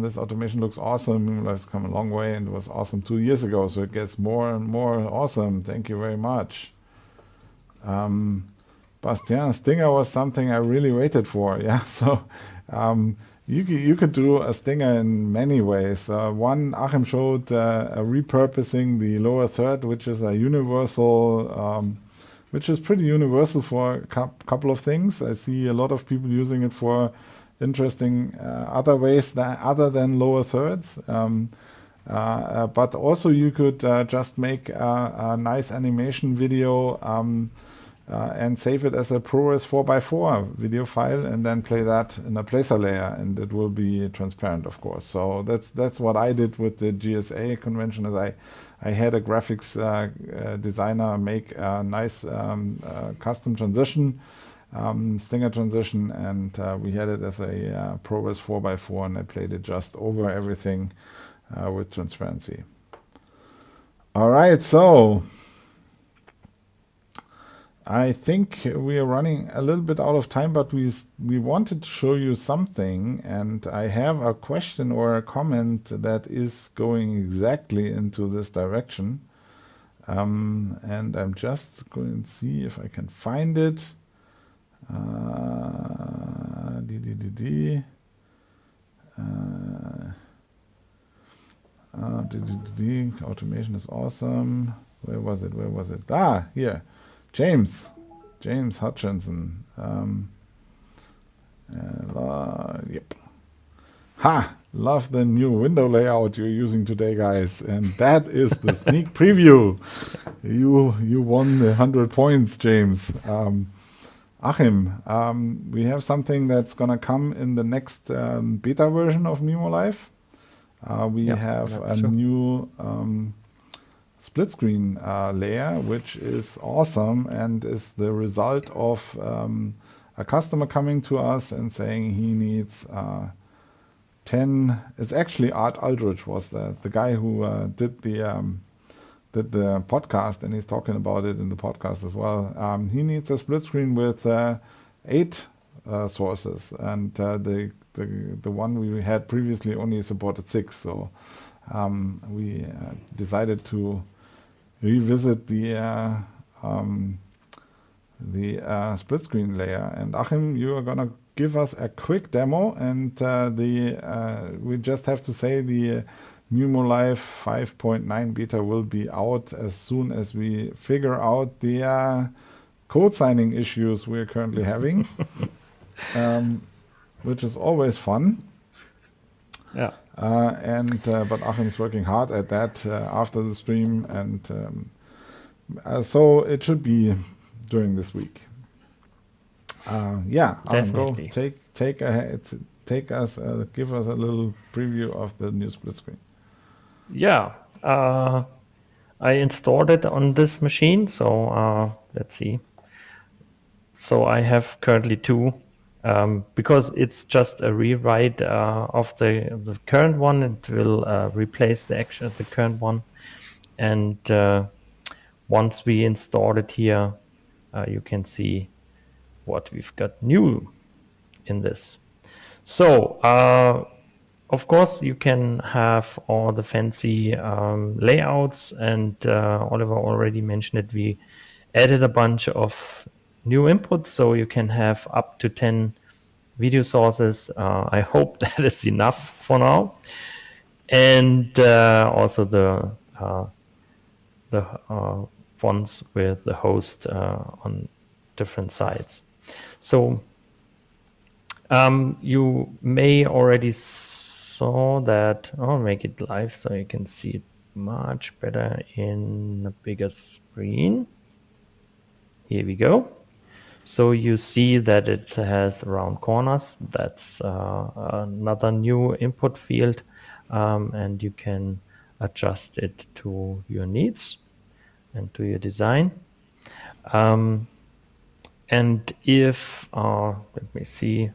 this automation looks awesome. It's come a long way and was awesome two years ago, so it gets more and more awesome. Thank you very much. Um, Bastien Stinger was something I really waited for. Yeah, so um, you could, you could do a stinger in many ways. Uh, one, Achim showed uh, repurposing the lower third, which is a universal, um, which is pretty universal for a couple of things. I see a lot of people using it for interesting uh, other ways that other than lower thirds. Um, uh, uh, but also you could uh, just make a, a, nice animation video um, uh, and save it as a ProRes 4x4 video file and then play that in a placer layer. And it will be transparent of course. So that's that's what I did with the GSA convention is I I had a graphics uh, uh, designer make a nice um, uh, custom transition um, Stinger transition. And uh, we had it as a uh, ProRes 4x4 and I played it just over everything with transparency. All right so I think we are running a little bit out of time, but we we wanted to show you something, and I have a question or a comment that is going exactly into this direction. Um, and I'm just going to see if I can find it. Uh, d -d -d. Uh, uh. Automation is awesome. Where was it? Where was it? Ah, here. James, James Hutchinson. Um, uh, yep. Ha! Love the new window layout you're using today, guys. And that is the sneak preview. You you won the 100 points, James. Um, Achim, um, we have something that's going to come in the next um, beta version of Mimo Live. Uh, we yeah, have a true. new um, split screen uh, layer, which is awesome and is the result of um, a customer coming to us and saying he needs uh, 10. It's actually Art Aldrich was the, the guy who uh, did the um, did the podcast and he's talking about it in the podcast as well. Um, he needs a split screen with uh, eight uh, sources and uh, the, the the one we had previously only supported six. So um, we decided to revisit the uh, um, the uh, split screen layer. And Achim, you are gonna give us a quick demo, and uh, the uh, we just have to say the uh, Mimo Live 5.9 beta will be out as soon as we figure out the uh, code signing issues we're currently having, um, which is always fun. Yeah. Uh, and uh, but Achim is working hard at that uh, after the stream, and um, uh, so it should be during this week. Uh, yeah, Definitely. go take take a take us uh, give us a little preview of the new split screen. Yeah, I installed it on this machine, so let's see. So I have currently two um, because it's just a rewrite uh, of the the current one. It will uh, replace the action the current one, and uh, once we install it here, uh, you can see what we've got new in this. So, uh, of course, you can have all the fancy um, layouts, and uh, Oliver already mentioned it. We added a bunch of new inputs so you can have up to 10 video sources. Uh, I hope that is enough for now. And uh, also the uh, the uh, ones with the host uh, on different sites. So um, you may already saw that. I'll make it live so you can see it much better in a bigger screen. Here we go. So you see that it has round corners. That's uh, another new input field, um, and you can adjust it to your needs and to your design. Um, and if, uh, let me see,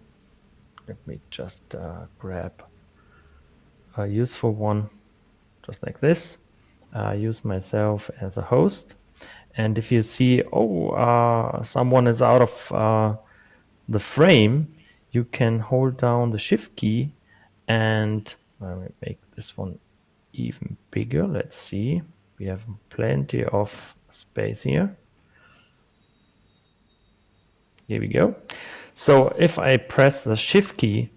let me just uh, grab a useful one, just like this. Uh, use myself as a host and if you see, oh, uh, someone is out of uh, the frame, you can hold down the shift key and let me make this one even bigger. Let's see. We have plenty of space here. Here we go. So if I press the shift key,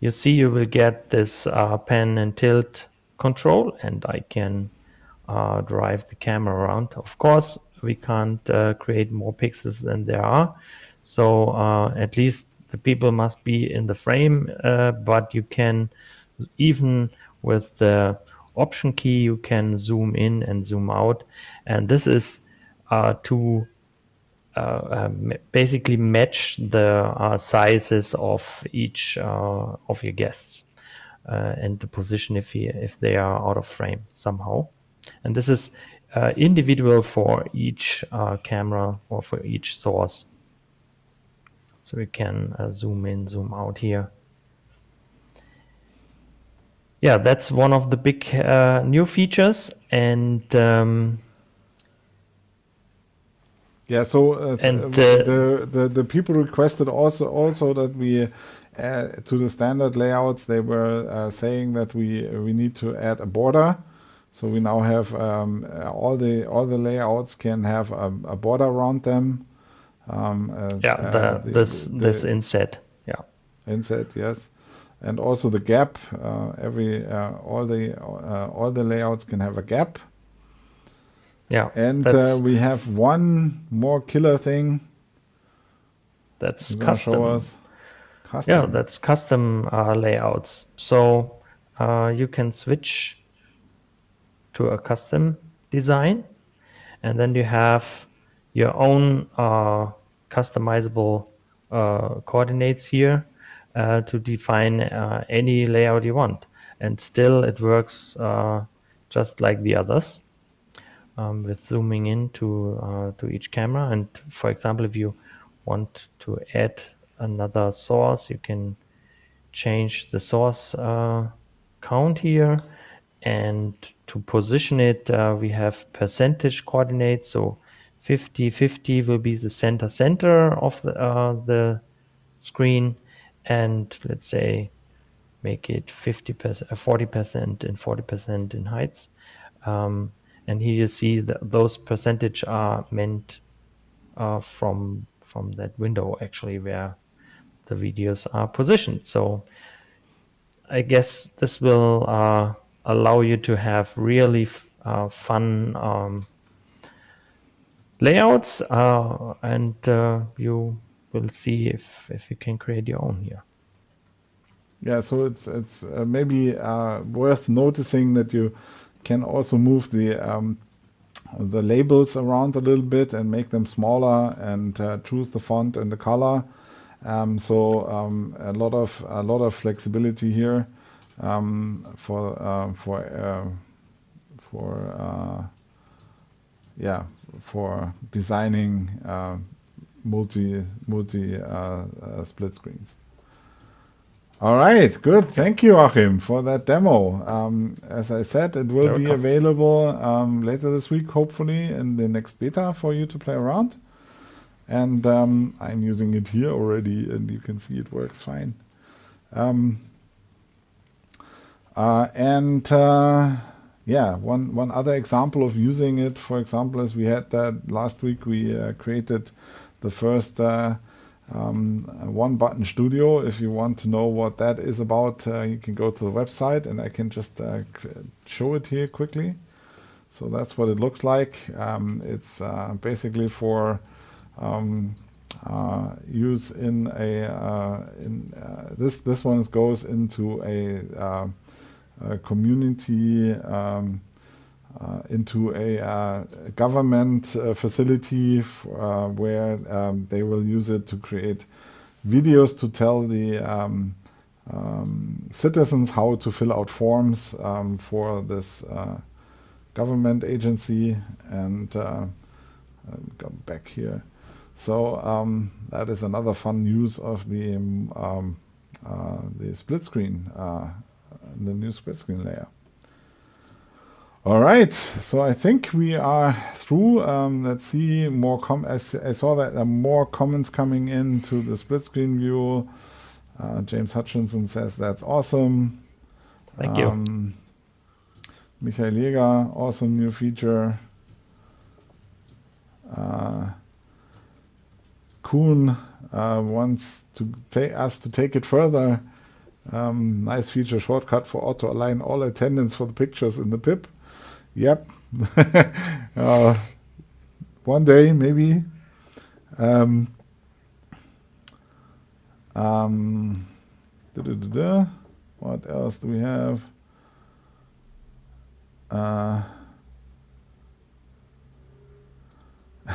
you see you will get this uh, pan and tilt control and I can uh, drive the camera around. Of course, we can't uh, create more pixels than there are. So uh, at least the people must be in the frame, uh, but you can even with the option key, you can zoom in and zoom out. And this is uh, to uh, um, basically match the uh, sizes of each uh, of your guests and the position if he, if they are out of frame somehow. And this is individual for each camera or for each source. So we can zoom in, zoom out here yeah, that's one of the big uh, new features. And um, yeah, so, uh, and uh, the, the the people requested also also that we to the standard layouts. They were uh, saying that we we need to add a border. So we now have um, all the all the layouts can have a, a border around them. Um, uh, yeah, the, uh, the, this the, this inset. Yeah, inset. Yes and also the gap. Uh, every uh, all the uh, all the layouts can have a gap. Yeah, and uh, we have one more killer thing. That's custom. custom. Yeah, that's custom uh, layouts. So uh, you can switch to a custom design, and then you have your own customizable coordinates here uh, to define uh, any layout you want. And still it works uh, just like the others um, with zooming in to, uh, to each camera. And for example, if you want to add another source, you can change the source uh, count here. And to position it, uh, we have percentage coordinates. So 50 50 will be the center center of the, the screen and let's say make it 50%, 40% uh, and 40% in heights. Um, and here you see that those percentage are meant uh, from from that window actually where the videos are positioned. So I guess this will uh, allow you to have really uh, fun um, layouts uh, and uh, you we'll see if if you can create your own here. Yeah, so it's it's uh, maybe uh, worth noticing that you can also move the um, the labels around a little bit and make them smaller and uh, choose the font and the color. Um, so um, a lot of a lot of flexibility here um, for uh, for uh, for uh, yeah for designing multi multi uh, uh, split screens. All right, good. Thank you, Achim, for that demo. Um, as I said, it will be available um, later this week, hopefully, in the next beta for you to play around. And um, I'm using it here already, and you can see it works fine. Uh, and uh, yeah, one one other example of using it, for example, as we had that last week, we uh, created the first um, one button studio. If you want to know what that is about, uh, you can go to the website and I can just uh, show it here quickly. So that's what it looks like. Um, it's uh, basically for um, use in a in this this one goes into a community um, uh, into a uh, government uh, facility where um, they will use it to create videos to tell the um, um, citizens how to fill out forms um, for this government agency and go back here. So um, that is another fun use of the um, uh, the split screen, uh, the new split screen layer. All right, so I think we are through. Um, let's see more. Com I, I saw that there are more comments coming in to the split screen view. Uh, James Hutchinson says that's awesome. Thank um, you. Michael Jäger, awesome new feature. Uh, Kuhn uh, wants to take us to take it further Um, nice feature shortcut for auto align all attendants for the pictures in the pip. Yep. uh, one day, maybe. Um, um, da -da -da what else do we have? Uh,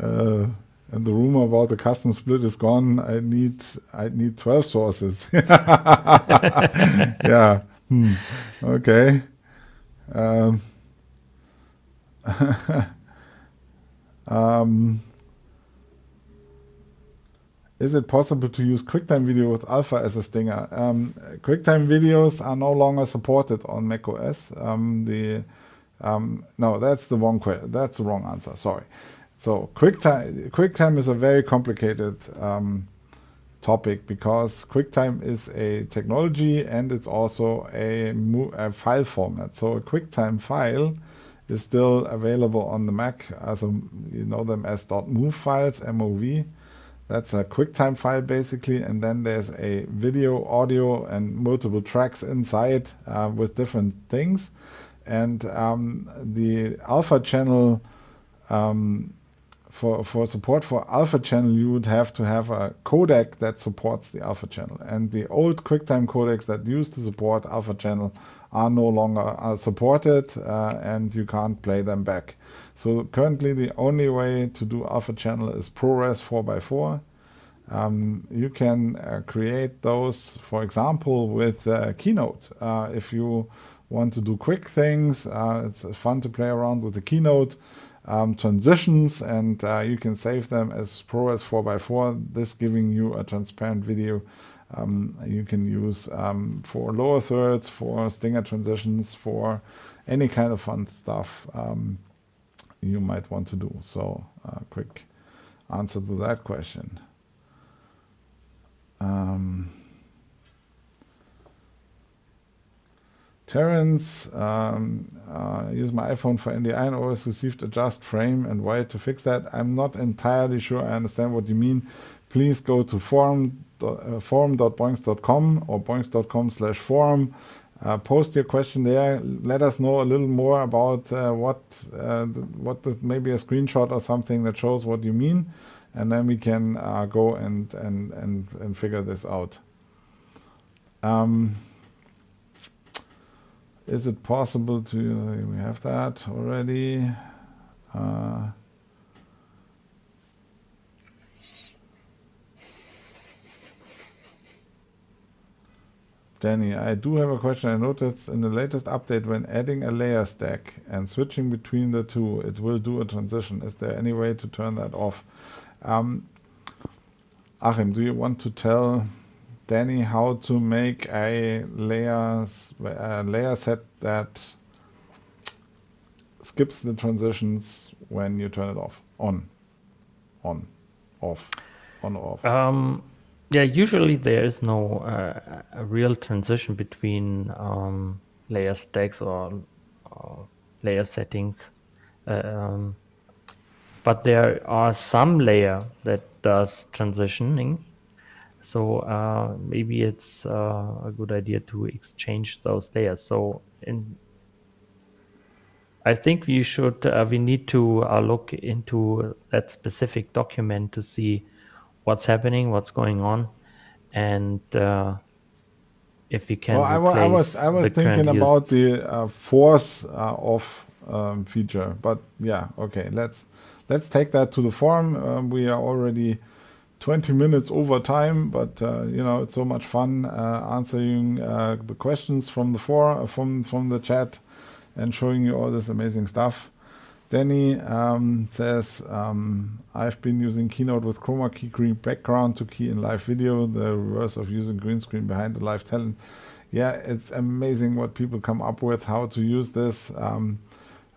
uh, and the rumor about the custom split is gone. I need I need twelve sources. yeah. Hmm. Okay. Um, um, is it possible to use QuickTime Video with Alpha as a stinger? Um, QuickTime videos are no longer supported on macOS. Um, the um, no, that's the wrong that's the wrong answer. Sorry. So QuickTime QuickTime is a very complicated um, topic because QuickTime is a technology and it's also a, a, file format. So a QuickTime file is still available on the Mac as a, you know them as .mov files, MOV. That's a QuickTime file basically, and then there's a video, audio, and multiple tracks inside uh, with different things. And um, the Alpha channel um, for, for support for alpha channel, you would have to have a codec that supports the alpha channel. And the old QuickTime codecs that used to support alpha channel are no longer uh, supported uh, and you can't play them back. So currently the only way to do alpha channel is ProRes 4x4. Um, you can uh, create those, for example, with uh, Keynote. Uh, if you want to do quick things, uh, it's fun to play around with the Keynote um, transitions and uh, you can save them as ProRes 4x4, this giving you a transparent video um, you can use um, for lower thirds, for stinger transitions, for any kind of fun stuff um, you might want to do. So uh, quick answer to that question. Terence, um, uh, use my iPhone for NDI and always received a just frame and why to fix that. I'm not entirely sure I understand what you mean. Please go to forum, uh, or boinx.com slash forum. Uh, post your question there. Let us know a little more about uh, what, uh, what the, maybe a screenshot or something that shows what you mean. And then we can uh, go and, and, and, and figure this out. Um, is it possible to, we have that already. Uh, Danny, I do have a question. I noticed in the latest update when adding a layer stack and switching between the two, it will do a transition. Is there any way to turn that off? Um, Achim, do you want to tell Danny how to make a layers layer set that skips the transitions when you turn it off. On. On. Off. On off. Um, yeah usually there is no uh, real transition between um, layer stacks or, or layer settings. Uh, um, but there are some layer that does transitioning so uh, maybe it's uh, a good idea to exchange those layers. So in I think we should uh, we need to uh, look into that specific document to see what's happening, what's going on, and uh, if we can. Well, I, I, was I was thinking about the uh, force off um, feature, but yeah, okay. Let's let's take that to the forum. Um, we are already 20 minutes over time, but uh, you know it's so much fun uh, answering uh, the questions from the forum, from from the chat, and showing you all this amazing stuff. Danny um, says, um, I've been using Keynote with chroma key green background to key in live video, the reverse of using green screen behind the live talent. Yeah, it's amazing what people come up with, how to use this. Um,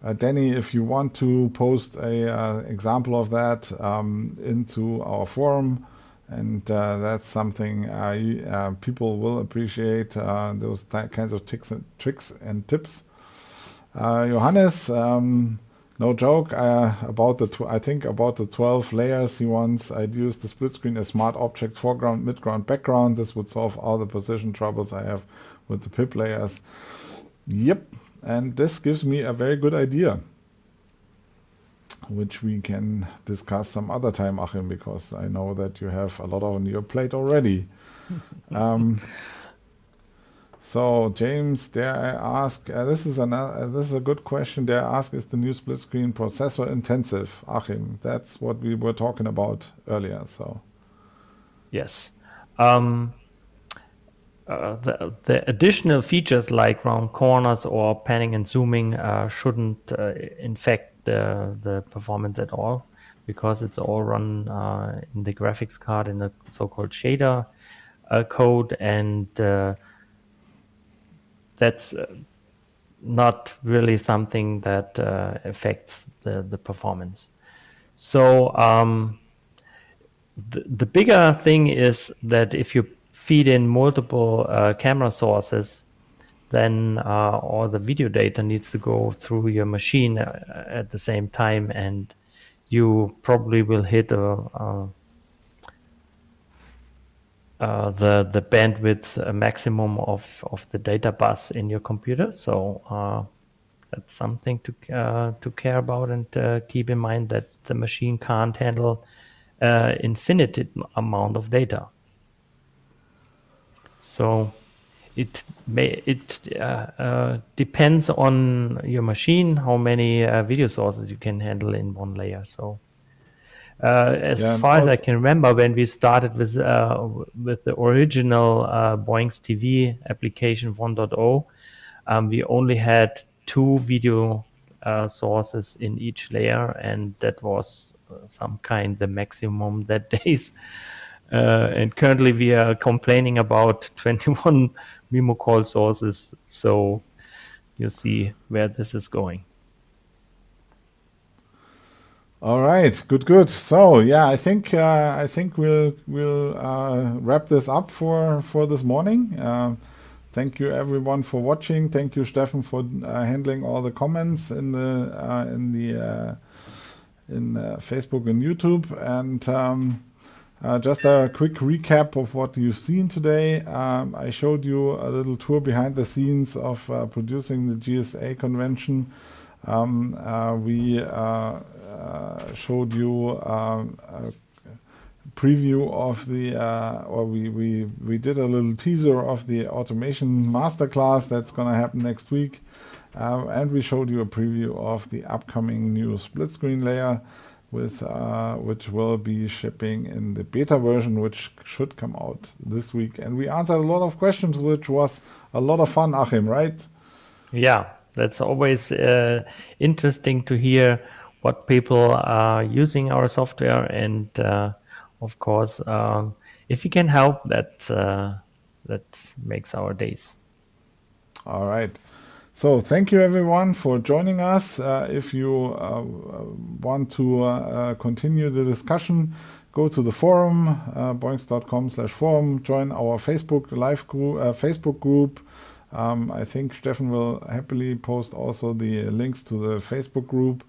uh, Danny, if you want to post a uh, example of that um, into our forum, and uh, that's something uh, uh, people will appreciate uh, those kinds of tricks and, tricks and tips. Johannes, um, no joke. Uh, about the I think about the 12 layers he wants. I'd use the split screen as smart objects, foreground, midground, background. This would solve all the position troubles I have with the pip layers. Yep, and this gives me a very good idea, which we can discuss some other time, Achim, because I know that you have a lot on your plate already. um, so James, dare I ask? Uh, this is an uh, this is a good question. Dare I ask? Is the new split screen processor intensive, Achim? That's what we were talking about earlier. So yes, um, uh, the the additional features like round corners or panning and zooming uh, shouldn't uh, infect the the performance at all because it's all run uh, in the graphics card in the so-called shader code and that's uh, not really something that uh, affects the, the performance. So um, the, the bigger thing is that if you feed in multiple uh, camera sources, then uh, all the video data needs to go through your machine uh, at the same time, and you probably will hit a, a uh, the the bandwidth uh, maximum of of the data bus in your computer. So uh, that's something to uh, to care about and keep in mind that the machine can't handle infinite amount of data. So it may it depends on your machine how many video sources you can handle in one layer. So uh, as yeah, far as I can remember, when we started with uh, with the original uh, Boinx TV application 1.0, um, we only had two video uh, sources in each layer, and that was uh, some kind the maximum that days. Uh, and currently, we are complaining about 21 mimoCall sources. So you see where this is going. All right, good, good. So yeah, I think uh, I think we'll we'll uh, wrap this up for for this morning. Uh, thank you everyone for watching. Thank you, Stefan, for uh, handling all the comments in the uh, in the uh, in Facebook and YouTube. And um, just a quick recap of what you've seen today. Um, I showed you a little tour behind the scenes of producing the GSA convention. Um, we uh, showed you um, a preview of the, uh, or we, we, we did a little teaser of the automation masterclass that's going to happen next week. Uh, and we showed you a preview of the upcoming new split screen layer with uh, which will be shipping in the beta version which should come out this week and we answered a lot of questions which was a lot of fun achim right yeah that's always uh, interesting to hear what people are using our software, and uh, of course, um, if you can help, that uh, that makes our days. All right. So thank you everyone for joining us. Uh, if you uh, want to uh, continue the discussion, go to the forum, uh, boinx.com slash forum, join our Facebook live group, uh, Facebook group. Um, I think Steffen will happily post also the links to the Facebook group.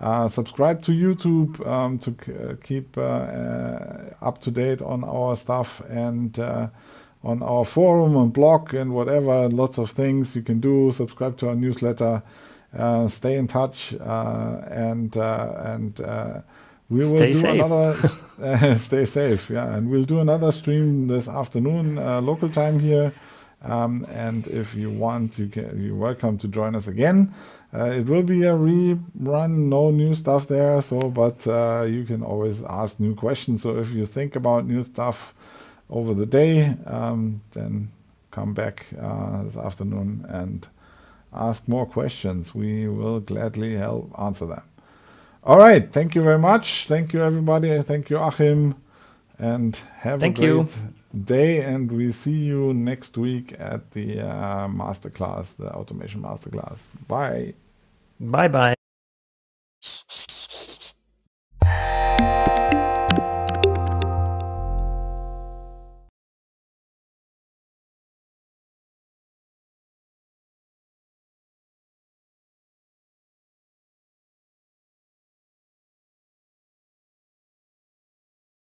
Uh, subscribe to YouTube um, to uh, keep uh, uh, up to date on our stuff and uh, on our forum and blog and whatever. Lots of things you can do. Subscribe to our newsletter. stay in touch and and we will stay do safe. another. stay safe, yeah, and we'll do another stream this afternoon, local time here. Um, and if you want, you can, you're welcome to join us again. Uh, it will be a rerun, no new stuff there. So, but uh, you can always ask new questions. So if you think about new stuff over the day, um, then come back uh, this afternoon and ask more questions. We will gladly help answer them. All right. Thank you very much. Thank you, everybody. Thank you, Achim. And have Thank a great you. day. And we see you next week at the uh, masterclass, the automation masterclass. Bye. Bye bye.